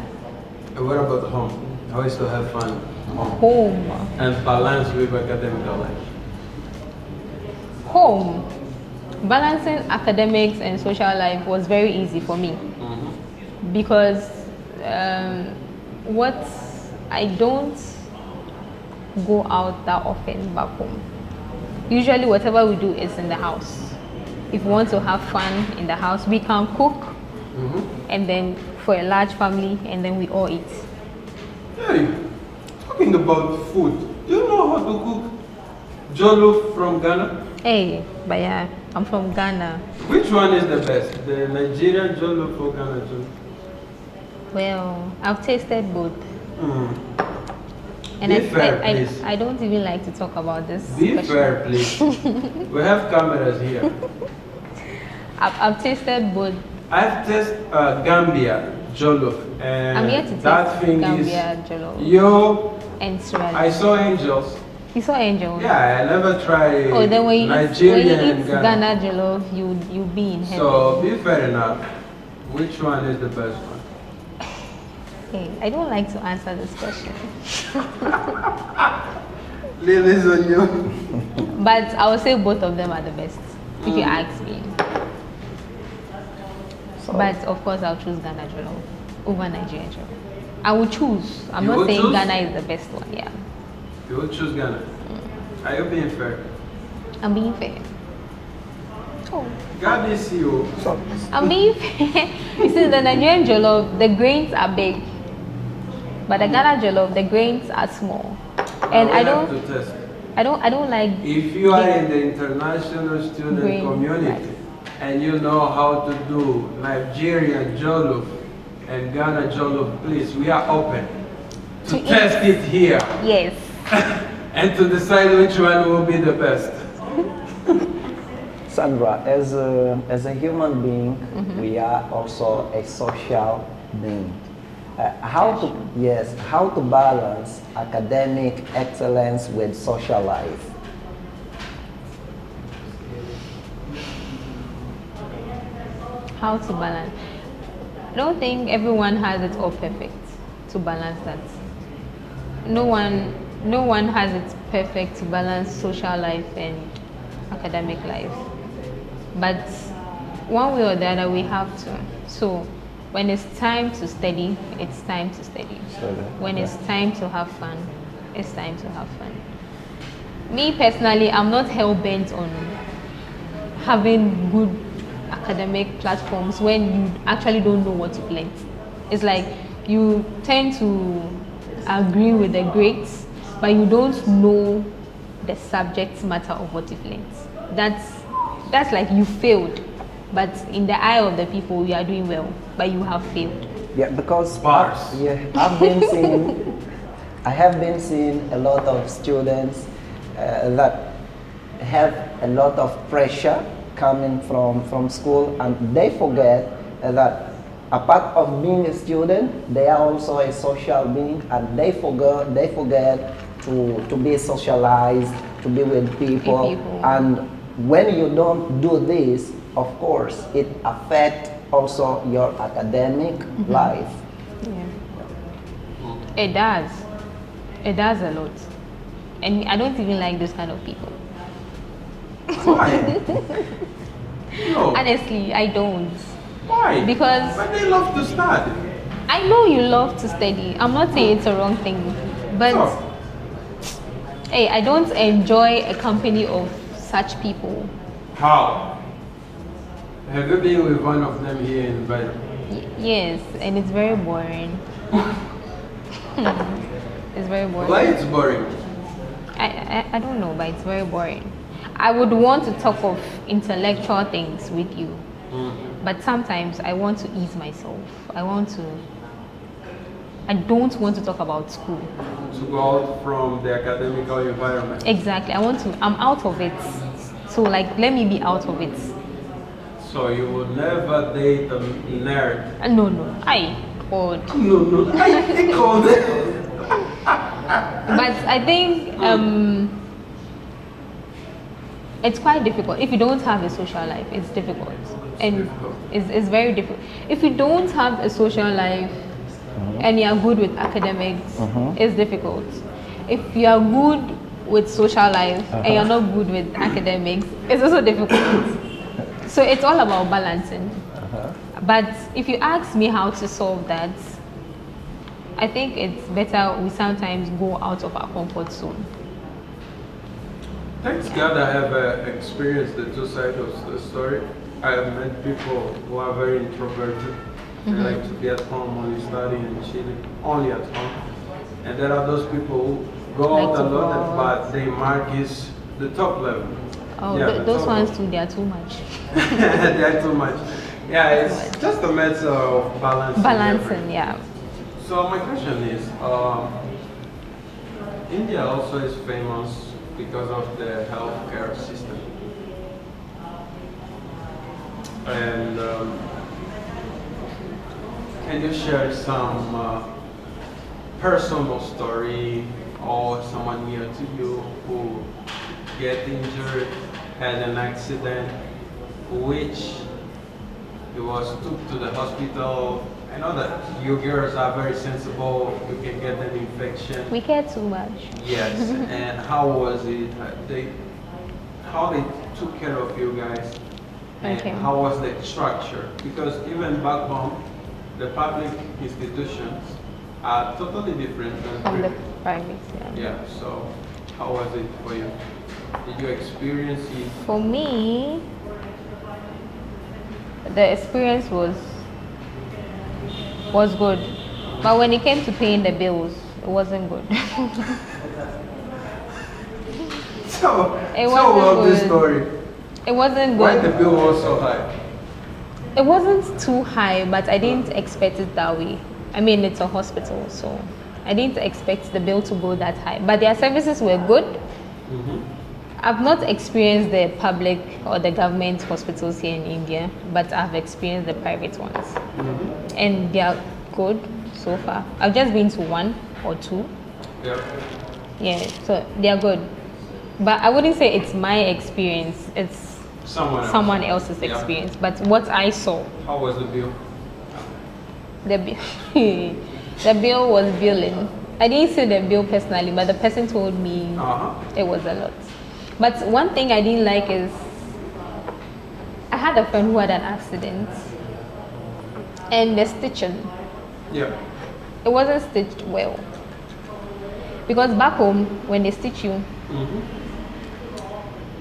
And what about home? How is to have fun home? Home, And balance with academic life? home. Balancing academics and social life was very easy for me because um, what I don't go out that often back home. Usually, whatever we do is in the house. If we want to have fun in the house, we can cook and then for a large family and then we all eat. Hey, talking about food, do you know how to cook jollof from Ghana? Hey, but yeah, I'm from Ghana. Which one is the best? The Nigerian jollof or Ghana jollof? Well, I've tasted both. Mm. And Be I, fair, I, please. I, I don't even like to talk about this. Be question. fair, please. we have cameras here. I've, I've tasted both. I've tasted uh, Gambia jollof, and I'm here to taste that thing Gambia is jollof. yo. And Sierra I saw angels. You saw angels? Yeah, I never tried Oh, then when you, eat, when Nigerian you and eat Ghana. Ghana jollof, you you be in heaven. So be fair enough. Which one is the best one? Hey, I don't like to answer this question, Leave this on you. but I would say both of them are the best if you mm. ask me. So, But of course, I'll choose Ghana jollof over Nigerian jollof. I will choose. I'm You not saying choose? Ghana is the best one. Yeah, You will choose Ghana. Mm. Are you being fair? I'm being fair. Oh. God is you. so, I'm being fair. you see, the Nigerian jollof, the grains are big, but the mm. Ghana jollof, the grains are small, and will I don't, To test. I don't, I don't like. If you are in the international student Green community rice. and you know how to do Nigerian jollof and Ghana jollof, please, we are open to, To eat. test it here Yes. and to decide which one will be the best. Sandra, as a, as a human being, mm-hmm. we are also a social being. Uh, how to yes, how to balance academic excellence with social life? How to balance? I don't think everyone has it all perfect to balance that. No one, no one has it perfect to balance social life and academic life. But one way or the other, we have to. So when it's time to study, it's time to study. When it's time to have fun, it's time to have fun. Me personally, I'm not hell bent on having good academic platforms when you actually don't know what you've learned. It's like you tend to agree with the grades, but you don't know the subject matter of what you've learned. that's that's like you failed. But in the eye of the people, you are doing well, but you have failed. Yeah, because Bars. I've, yeah, I've been seeing, I have been seeing a lot of students uh, that have a lot of pressure coming from from school, and they forget uh, that apart of being a student, they are also a social being, and they forget they forget to to be socialized, to be with people, people. and when you don't do this, of course, it affects also your academic mm-hmm. life. Yeah. It does. It does a lot. And I don't even like those kind of people. Why? no. Honestly, I don't. Why? Because- But they love to study. I know you love to study. I'm not saying it's a wrong thing. But So, hey, I don't enjoy a company of such people. how? Have you been with one of them here in Belgium? Y- yes, and it's very boring. it's very boring. Why it's boring? I, I, I don't know, but it's very boring. I would want to talk of intellectual things with you, mm. but sometimes I want to ease myself. I want to. I don't want to talk about school. To go out from the academical environment. Exactly. I want to. I'm out of it. So like, let me be out of it. So you will never date a nerd. Uh, no, no. I. God. No, no, I that. But I think um, it's quite difficult. If you don't have a social life, it's difficult. and difficult. It's, it's very difficult. If you don't have a social life and you are good with academics, it's difficult. If you are good with social life and you're not good with academics, it's also difficult. So it's all about balancing. But if you ask me how to solve that, I think it's better we sometimes go out of our comfort zone. Thanks God I have uh, experienced the two sides of the story. I have met people who are very introverted. They like to be at home only studying and chilling, only at home. And there are those people who go Like out a lot, out. but they mark is the top level. Oh, Yeah, th- those ones too, they are too much. they are too much. Yeah, it's just a matter of balancing. Balancing, everything. yeah. So my question is, um, India also is famous because of the healthcare system. And um, can you share some uh, personal story or someone near to you who get injured, had an accident, which he was took to the hospital. I know that you girls are very sensible. You can get an infection. We care too much. Yes. and how was it? Uh, They, how they took care of you guys? And Okay. how was the structure? Because even back home, the public institutions are totally different than From the private. private, yeah. Yeah. So, how was it for you? Did you experience it? For me, the experience was was good, but when it came to paying the bills, it wasn't good. So, It so wasn't well this story. it wasn't good. Why the bill was so high? It wasn't too high, but I didn't expect it that way. I mean, it's a hospital, so I didn't expect the bill to go that high. But their services were good. Mm-hmm. I've not experienced the public or the government hospitals here in India, but I've experienced the private ones. And they are good so far. I've just been to one or two. Yeah. Yeah, so they are good. But I wouldn't say it's my experience, it's Someone else. someone else's Yeah. experience. But what I saw, How was the bill? the, bi- the bill was billing. I didn't see the bill personally, but the person told me Uh-huh. it was a lot. But one thing I didn't like is I had a friend who had an accident and the stitching, Yeah. it wasn't stitched well. Because back home, when they stitch you, Mm-hmm.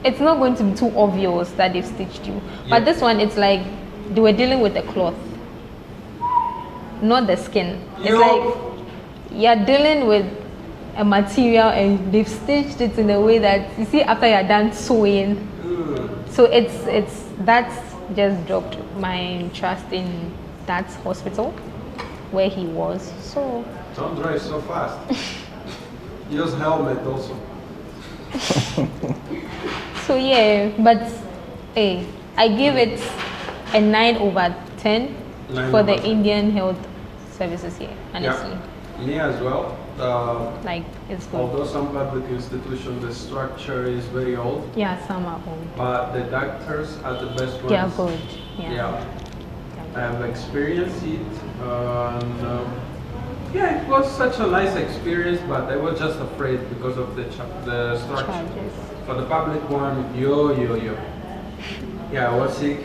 it's not going to be too obvious that they've stitched you. Yeah. But this one, it's like they were dealing with the cloth, not the skin. It's Yo. like you're dealing with a material and they've stitched it in a way that you see after you're done sewing, Mm. So it's it's that's just dropped my trust in that hospital where he was. So Don't drive so fast. Use helmet also. so yeah, but hey, I give it a nine over ten Nine for over the 10. Indian health services here. Honestly, Yeah. Me as well. Uh, like it's good. although some public institutions, the structure is very old, Yeah, some are old. but the doctors are the best ones. They are good. Yeah. Yeah. Yeah. I have experienced it. And, um, yeah, it was such a nice experience, but I was just afraid because of the the structure. Charges. For the public one, yo yo yo. Yeah, I was sick.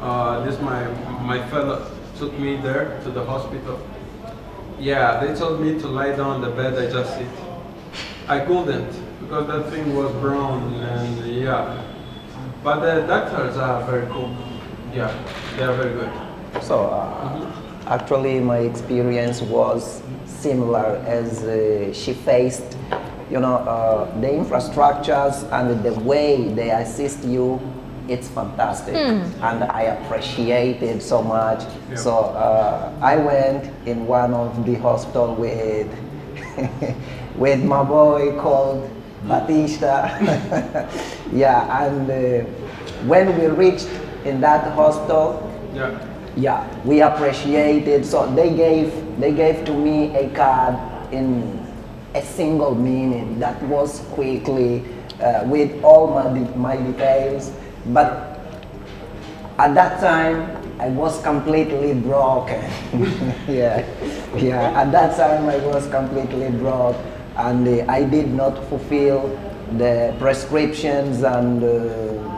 Uh, this my my fellow took me there to the hospital. Yeah, they told me to lie down on the bed. I just sit. I couldn't because that thing was brown and yeah. But the doctors are very cool. Yeah, they are very good. So, uh, actually, my experience was similar as uh, she faced. You know, uh, the infrastructures and the way they assist you, it's fantastic, and I appreciate it so much. Yeah. So, uh, I went in one of the hospital with with my boy called Baptista. yeah, and uh, when we reached in that hospital, Yeah. yeah, we appreciated. So they gave they gave to me a card in a single minute. That was quickly uh, with all my de- my details. But at that time, I was completely broken. yeah, yeah. At that time, I was completely broke, and uh, I did not fulfill the prescriptions and. Uh,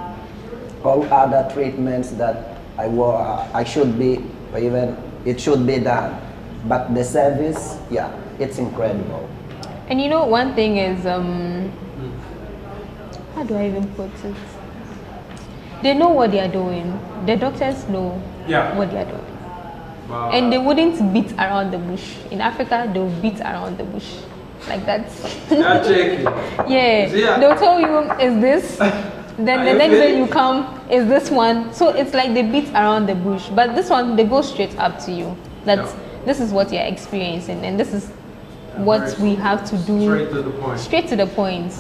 all other treatments that I wa- I should be or even it should be done. But the service, yeah, it's incredible. And you know, one thing is, um, how do I even put it? They know what they are doing. The doctors know Yeah. what they are doing. But And they wouldn't beat around the bush. In Africa, they'll beat around the bush. Like that. they are checking. yeah. Yeah. They'll tell you, is this? Then Are the you next day you come, is this one? So it's like they beat around the bush. But this one, they go straight up to you. That's Yeah. this is what you're experiencing, and this is what we have to do Straight to the point. straight to the point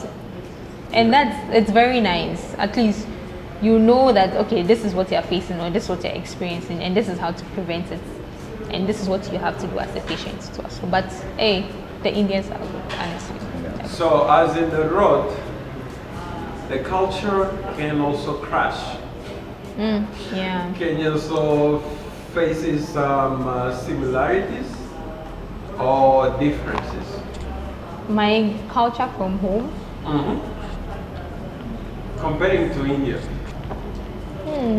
and that's it's very nice at least you know that okay this is what you're facing or this is what you're experiencing and this is how to prevent it. And this is what you have to do as a patient to us. But hey the indians are good honestly. So, as in the road, the culture can also crash. mm, yeah. Can you also faces some uh, similarities or differences? my culture from home. Comparing to India, hmm,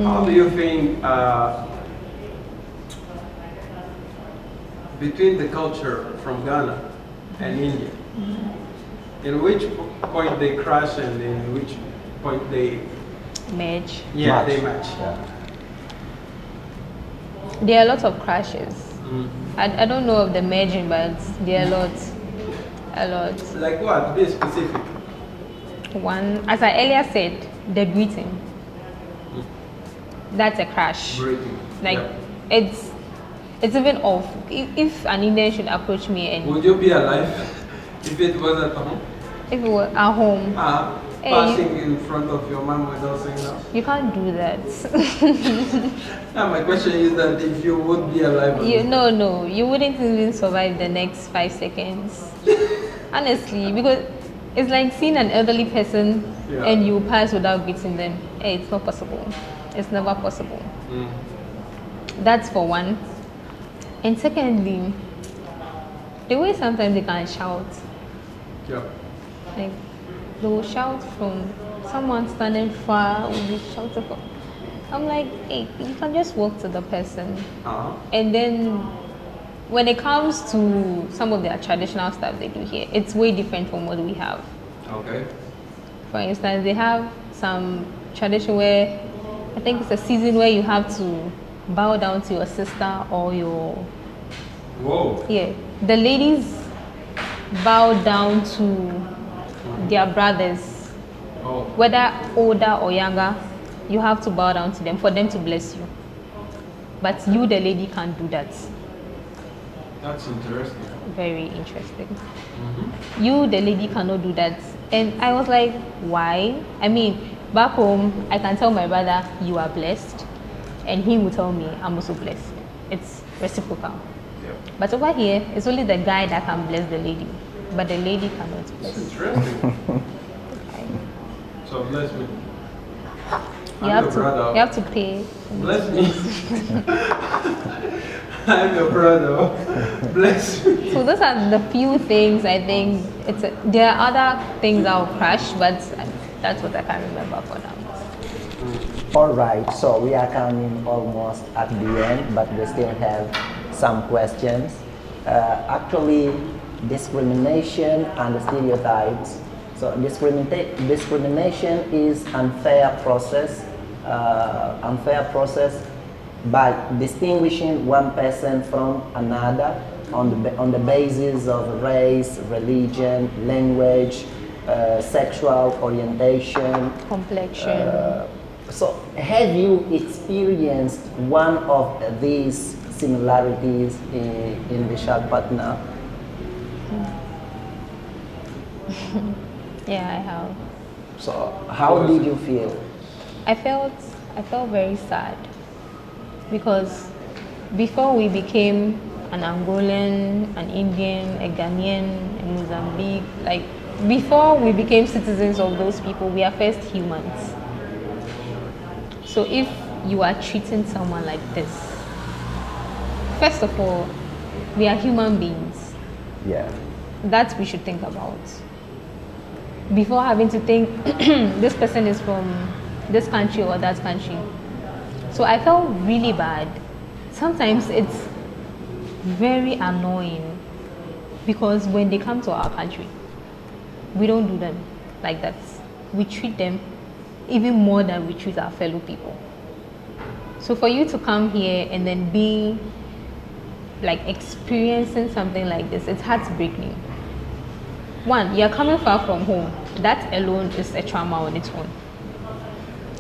how do you think uh, between the culture from Ghana and India, in which point they crash and in which point they match? yeah Match. they match? Yeah. there are lots of crashes Mm. I, I don't know of the merging but there are lots a lot Like what? Be specific. one as i earlier said the greeting that's a crash Breathing. like Yeah. it's it's even off if, if an indian should approach me and Would you be alive if it was at home? if it were at home Ah, Hey, passing in front of your mom without saying no. you can't do that Now my question is that if you would be alive, you no no you wouldn't even survive the next five seconds honestly because it's like seeing an elderly person Yeah. and you pass without greeting them hey, it's not possible it's never possible Mm. that's for one and secondly the way sometimes they can shout Yeah. Like they will shout from someone standing far will be shouting from. I'm like, hey, you can just walk to the person. Uh-huh. And then when it comes to some of their traditional stuff they do here, it's way different from what we have. Okay. For instance, they have some tradition where I think it's a season where you have to bow down to your sister or your Whoa. yeah. The ladies bow down to their brothers Oh. whether older or younger, you have to bow down to them for them to bless you. But you, the lady, can't do that. That's interesting. Very interesting. Mm-hmm. You, the lady, cannot do that. And I was like, why? I mean, back home, I can tell my brother, you are blessed. And he will tell me, I'm also blessed. It's reciprocal. Yeah. But over here, it's only the guy that can bless the lady. But the lady cannot It's bless. interesting. so bless me. You I'm have your to, brother. you have to pay. Bless me. I'm your brother. Bless me. So those are the few things I think. It's a, there are other things I'll crush, but that's what I can remember for now. All right, so we are coming almost at the end, but we still have some questions. Uh, actually, discrimination and stereotypes. So discrimina- discrimination is unfair process, uh, unfair process by distinguishing one person from another on the, on the basis of race, religion, language, uh, sexual orientation, Complexion. uh, so, have you experienced one of these similarities in, in Visakhapatnam? yeah, I have. So, how did you feel? I felt I felt very sad because before we became an Angolan, an Indian, a Ghanaian, a Mozambique, like before we became citizens of those people, we are first humans. So if you are treating someone like this, first of all, we are human beings. Yeah. That we should think about before having to think this person is from this country or that country. So I felt really bad. Sometimes it's very annoying because when they come to our country, we don't do them like that. We treat them even more than we treat our fellow people. So for you to come here and then be like experiencing something like this, it's heartbreaking. One, you're coming far from home. That alone is a trauma on its own.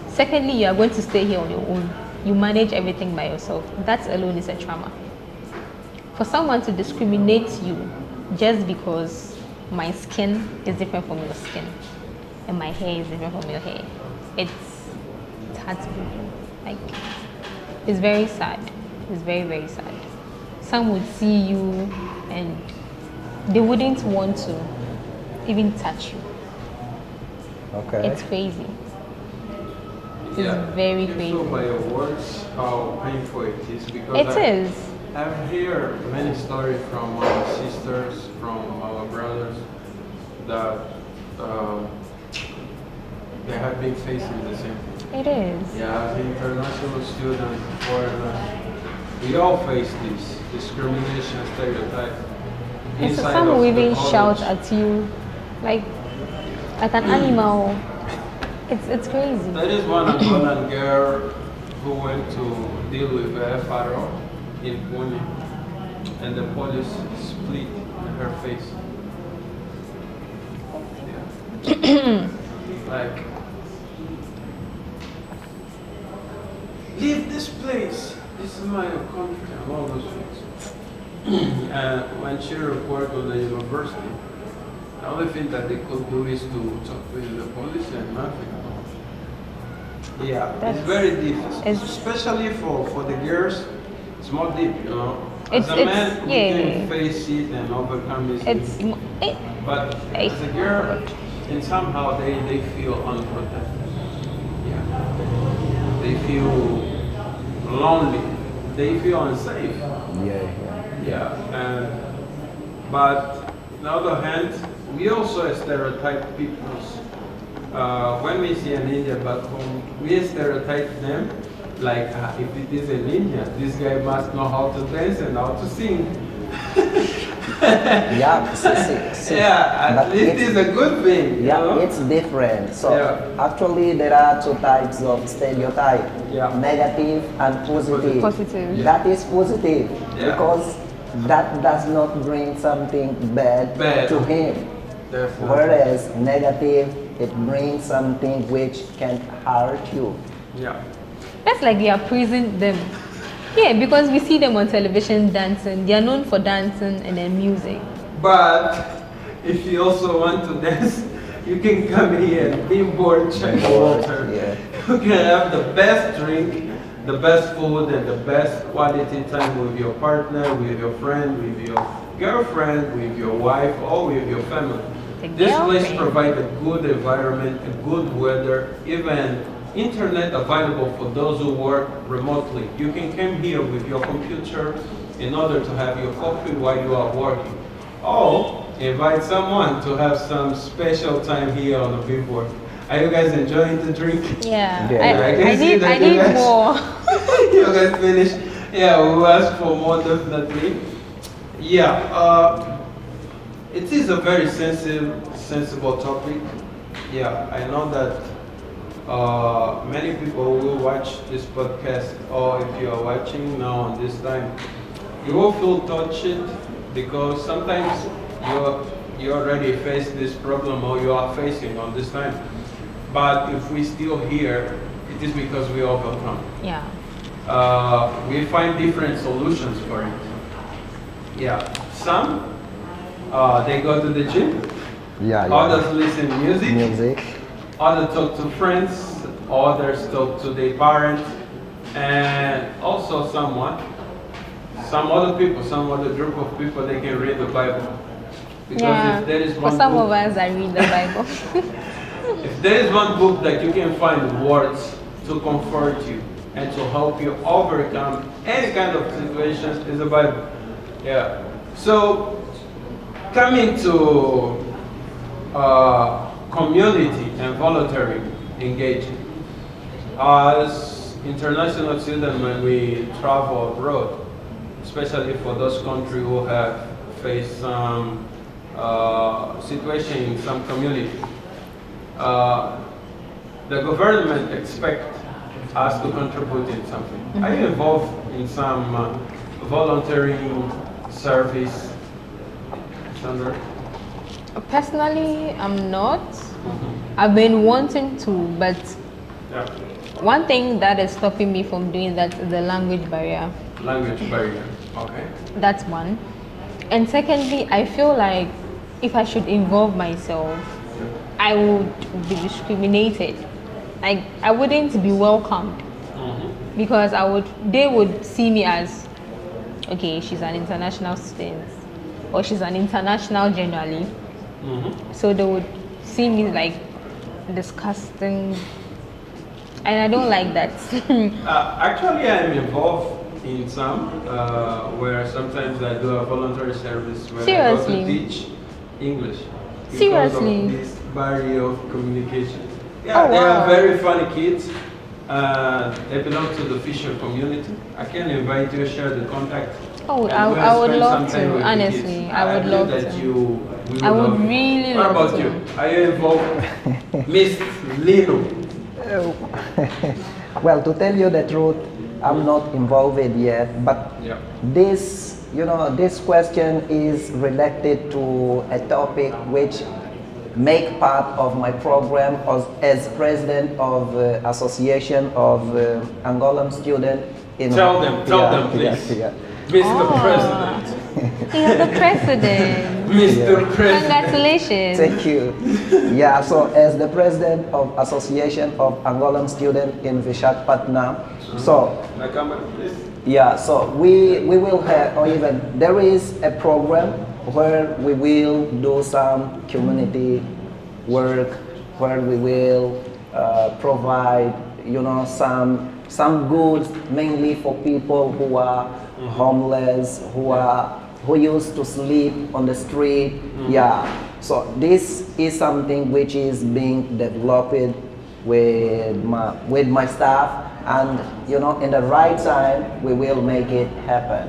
Secondly, you are going to stay here on your own. You manage everything by yourself. That alone is a trauma. For someone to discriminate you just because my skin is different from your skin and my hair is different from your hair, it's, it's heartbreaking. Like, it's very sad. It's very, very sad. Some would see you and they wouldn't want to even touch you. Okay. It's crazy. It's Yeah. very You crazy. feel by your words how painful it is because It I, is. I've heard many stories from my sisters, from our brothers that um, they have been facing the same thing. It is. Yeah, as international students, foreigners, we all face this discrimination stereotype. And so some of will the even shout at you like like an animal. It's it's crazy. There is one Angolan girl who went to deal with the FRO in Pune, and the police split her face. Yeah. like, leave this place. This is my country, and all those things. and uh, when she reported to the university, the only thing that they could do is to talk with the police and nothing. Yeah, That's- it's very difficult, it's- especially for, for the girls. It's more deep, you know. It's- as a it's- man, we can yeah. face it and overcome it. It's it, but Hey. as a girl, and somehow they, they feel unprotected. Yeah. They feel lonely. They feel unsafe. Yeah, yeah. Yeah, and but on the other hand, we also stereotype people. Uh, when we see an Indian back home, we stereotype them like uh, if it is an Indian, this guy must know how to dance and how to sing. Yeah, see, see, see. yeah, at But least it's- it's a good thing. Yeah, know? it's different. So Yeah. actually, there are two types of stereotype: Yeah. negative and positive. Positive. That is positive Yeah. because that does not bring something bad, Bad. to him. Definitely. Whereas negative, it brings something which can hurt you. Yeah. That's like you are praising them. Yeah, because we see them on television dancing. They are known for dancing and then music. But if you also want to dance, you can come here and be bored, Chinna Waltair. Yeah. You can have the best drink, the best food, and the best quality time with your partner, with your friend, with your girlfriend, with your wife, or with your family. The This place provides a good environment, a good weather, even internet available for those who work remotely. You can come here with your computer in order to have your coffee while you are working. Or invite someone to have some special time here on the Beanboard. Are you guys enjoying the drink? Yeah, Yeah, I, I can I see need, that I you need guys- more. you guys finished? Yeah, we will ask for more definitely. Yeah, uh, it is a very sensitive, sensible topic. Yeah, I know that uh, many people will watch this podcast, or if you are watching now on this time, you will feel touched because sometimes you you already face this problem or you are facing on this time. But if we still here, it is because we overcome yeah. uh, we find different solutions for it. Yeah, some uh, they go to the gym, Yeah, others listen to music, Music. Others talk to friends, others talk to their parents, and also someone, some other people, some other group of people, they can read the Bible. Because Yeah. if there is For one some book, of us, I read the Bible. if there is one book that you can find words to comfort you and to help you overcome any kind of situation, is the Bible. Yeah. So coming to uh, community and voluntary engagement. As international students, when we travel abroad, especially for those countries who have faced some uh, situation in some community, uh, the government expect us to contribute in something. Are you involved in some uh, volunteering service, Sandra? Personally, I'm not. I've been wanting to, but Yeah. one thing that is stopping me from doing that is the language barrier. Language barrier. Okay. That's one. And secondly, I feel like if I should involve myself, I would be discriminated. Like I wouldn't be welcomed mm-hmm. because I would they would see me as okay, she's an international student or she's an international generally. So they would see me like disgusting and I don't like that. Uh, actually, I'm involved in some uh, where sometimes I do a voluntary service where I go to teach English. Seriously? This barrier of communication. Yeah, Oh, they are very funny kids. Uh, they belong to the Fisher community. I can invite you, share the contact. Oh, I- I would love to, honestly. kids. I would love that to. You, we I would love it. really What about to. you? Are you involved? Miss Lino. Well, to tell you the truth, I'm not involved yet, but Yeah. this, you know, this question is related to a topic which make part of my program as, as president of uh, Association of uh, Angolan Student in Tell them, tell Yeah, them, please. yeah. Mr. Ah. President. You're the president. Mr. President. Congratulations. Thank you. Yeah, so as the president of Association of Angolan Student in Visakhapatnam, so My camera, please. Yeah, so we, we will have, or even there is a program where we will do some community work, where we will uh, provide, you know, some some goods mainly for people who are homeless, who are who used to sleep on the street. Yeah, so this is something which is being developed with my with my staff and you know in the right time we will make it happen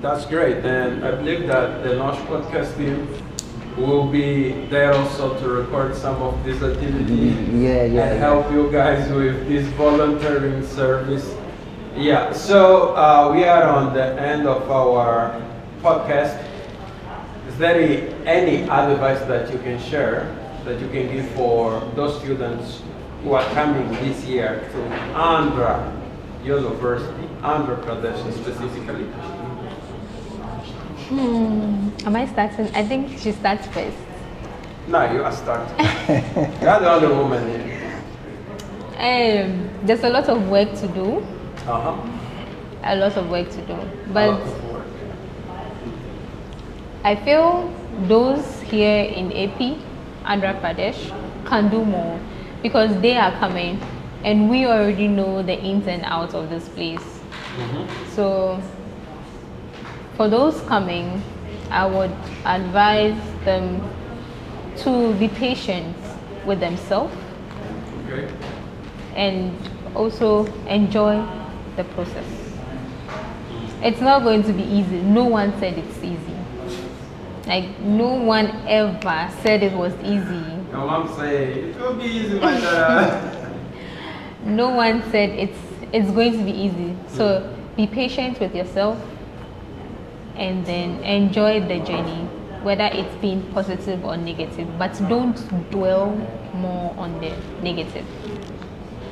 That's great, and I believe that the Launch Podcast team will be there also to record some of this activity yeah yeah, and yeah. help you guys with this volunteering service. Yeah, so uh, we are on the end of our podcast. Is there any advice that you can share that you can give for those students who are coming this year to Andhra University, Andhra Pradesh specifically? Hmm. Am I starting? I think she starts first. No, you are starting. you are the only woman here. Um, there's a lot of work to do. Uh-huh. A lot of work to do. But lot of work. I feel those here in AP, Andhra Pradesh, can do more because they are coming and we already know the ins and outs of this place. Mm-hmm. So, for those coming, I would advise them to be patient with themselves Okay. and also enjoy the process. It's not going to be easy. No one said it's easy. Like, no one ever said it was easy. Your mom say it will be easy, but uh, No one said it's it's going to be easy. So be patient with yourself and then enjoy the journey, whether it's been positive or negative. But don't dwell more on the negative.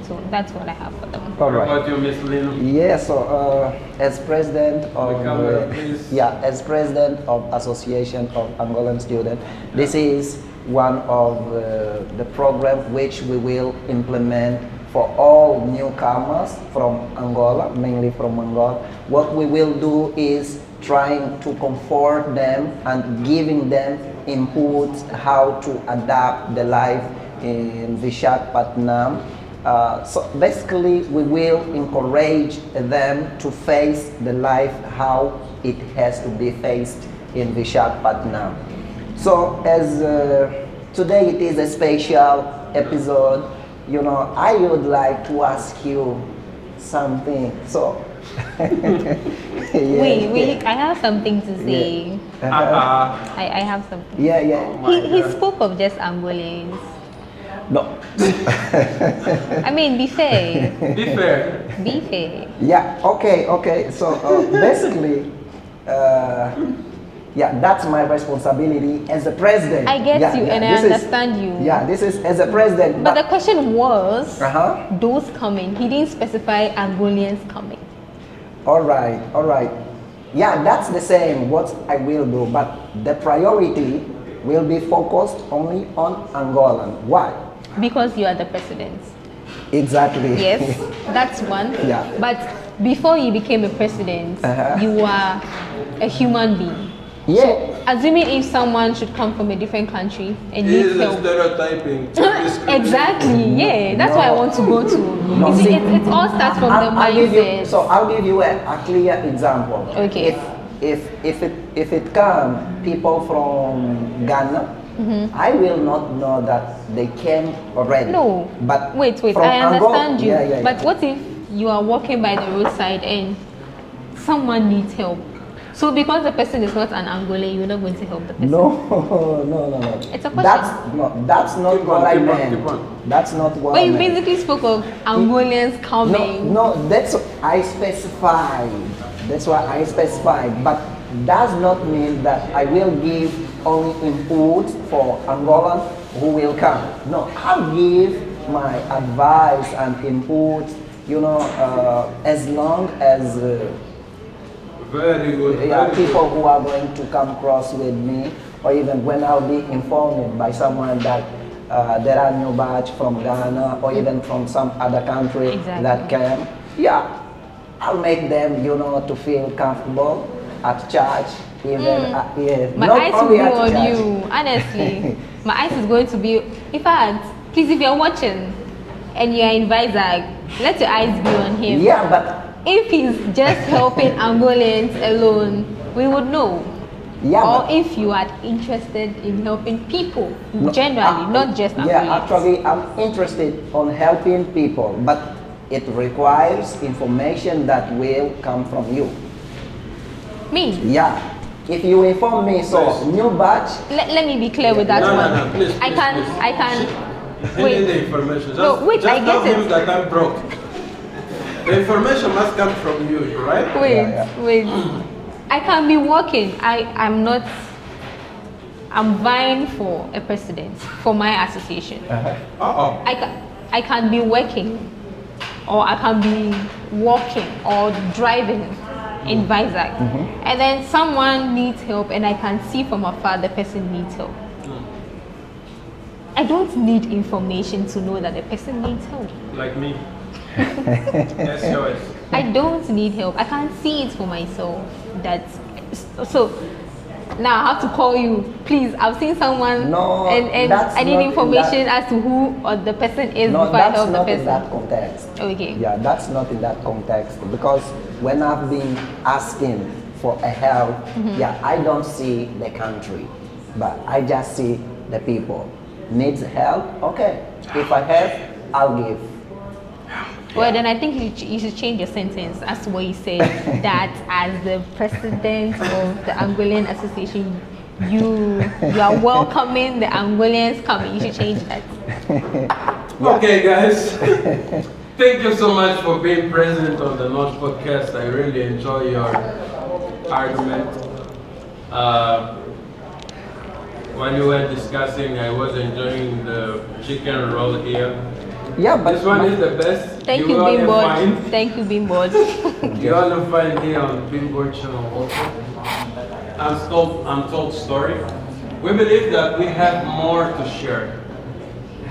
So that's what I have for them. All what about you, Miss Lino? Yes, so uh, as president of The camera, uh, yeah, as president of Association of Angolan Students, this is one of uh, the program which we will implement for all newcomers from Angola, mainly from Angola. What we will do is trying to comfort them and giving them input how to adapt the life in Visakhapatnam uh, so basically, we will encourage them to face the life how it has to be faced in Visakhapatnam. So, as uh, today it is a special episode, you know, I would like to ask you something. So, Wait, wait, I have something to say. Uh, uh, I, I have something. Yeah, yeah. He, he God. spoke of just Angolans. No. I mean, be fair. be fair. Be fair. Yeah, okay, okay. So uh, basically, uh, yeah, that's my responsibility as a president. I get Yeah, you yeah, and I this is- understand you. Yeah, this is as a president. But the question was uh-huh. those coming. He didn't specify Angolians coming. All right, all right. Yeah, that's the same. What I will do, but the priority will be focused only on Angolan. Why? Because you are the president. Exactly. Yes, that's one. Yeah. But before you became a president, Uh-huh. you were a human being. yeah. Assuming if someone should come from a different country and It is help. stereotyping. exactly, yeah. That's why I want to go to. No, you see, see, it, it all starts from I'll- the I'll give you- mindset. so I'll give you a, a clear example. Okay. If if if it if it come people from Ghana, Mm-hmm. I will not know that they came already. No. But wait, wait. from I Angola- understand you. Yeah, yeah, yeah. But what if you are walking by the roadside and someone needs help? So because the person is not an Angolan, you're not going to help the person. No, no, no, no. It's a question. That's no, that's not Keep what on, I meant. on. That's not what But I you meant. basically spoke of Angolians No, coming. no, no, that's I specified. That's what I specified. But does not mean that I will give only input for Angolan who will come. No, I'll give my advice and input. You know, uh, as long as uh, Very good. there are very people who are going to come across with me, or even when I'll be informed by someone that uh, there are new batch from Ghana or even from some other country Exactly. that came, yeah, I'll make them, you know, to feel comfortable at church, even at, yeah, My not eyes will be on you. Honestly, my eyes is going to be. In fact, please, if you're watching and you're in Vizag, let your eyes be on him. Yeah, but If he's just helping Angolans alone, we would know. yeah, or if you are interested in helping people No, generally, uh, not just Yeah, actually, I'm interested on helping people, but it requires information that will come from you. Me. Yeah. If you inform me, so new batch, Let, let me be clear with that No, no, one. no, please, I please, can, please. I can. He Wait. the information. Just, No, wait, just I tell get him it. that I'm broke. The information must come from you, right? Wait, Yeah, yeah. wait. I can be working. I I'm not. I'm vying for a president for my association. Uh-oh. I can. I can be working, or I can be walking or driving in mm-hmm. Vizag, mm-hmm. and then someone needs help, and I can see from afar the person needs help. Mm. I don't need information to know that the person needs help. Like me. That's yours. I don't need help. I can't see it for myself. That so now I have to call you. Please, I've seen someone No, and, and I need not in information that- as to who or the person is No, before I that's help the not in that context. Okay. Yeah, that's not in that context because when I've been asking for a help, Mm-hmm. yeah, I don't see the country, but I just see the people. Needs help? Okay. If I have, I'll give. Well, then I think you, ch- you should change your sentence as to what you said that as the president of the Angolan Association, you you are welcoming the Angolans coming. You should change that. Okay, guys. Thank you so much for being present on the NOS podcast. I really enjoy your argument. Uh, when you were discussing, I was enjoying the chicken roll here. Yeah, but This one is the best. Thank you, only Beanboard. Thank you, Beanboard. You only find here on Beanboard channel also. I'm told, I'm told story. We believe that we have more to share.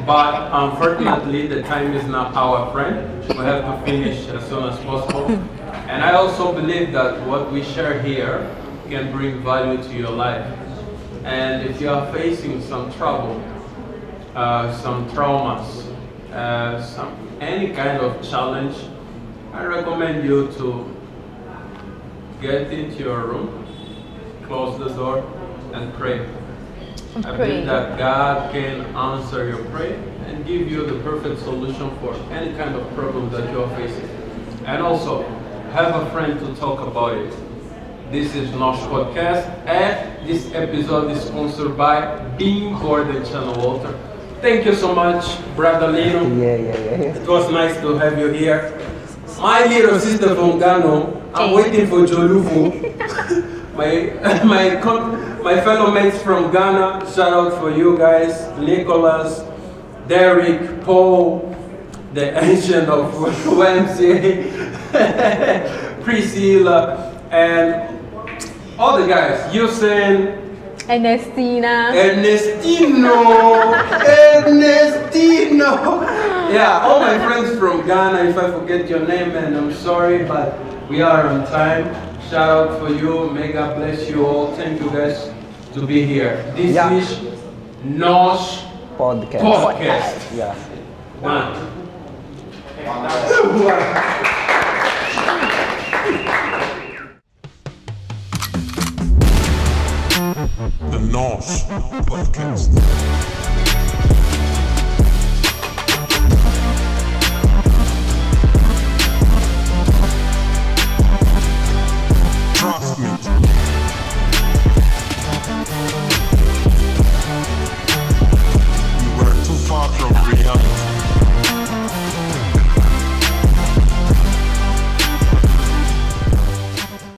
But unfortunately, the time is not our friend. We have to finish as soon as possible. And I also believe that what we share here can bring value to your life. And if you are facing some trouble, uh, some traumas, uh, some any kind of challenge, I recommend you to get into your room, close the door, and pray. And I pray. believe that God can answer your prayer and give you the perfect solution for any kind of problem that you are facing. And also, have a friend to talk about it. This is NOS Podcast, and this episode is sponsored by Beanboard Chinna Waltair. Thank you so much, Brother Lino. yeah, yeah, yeah, yeah. It was nice to have you here. My little sister from Ghana, I'm waiting for Jolufu. my my com- my fellow mates from Ghana, shout out for you guys, Nicholas, Derek, Paul, the ancient of YMCA, Priscilla, and all the guys, Yusen, Ernestina. Ernestino! Ernestino! Yeah, all my friends from Ghana, if I forget your name, and I'm sorry, but we are on time. Shout out for you. May God bless you all. Thank you guys to be here. This yeah. is NOS podcast. podcast. Yeah. One. The NOS podcast. trust me. You were too far from reality.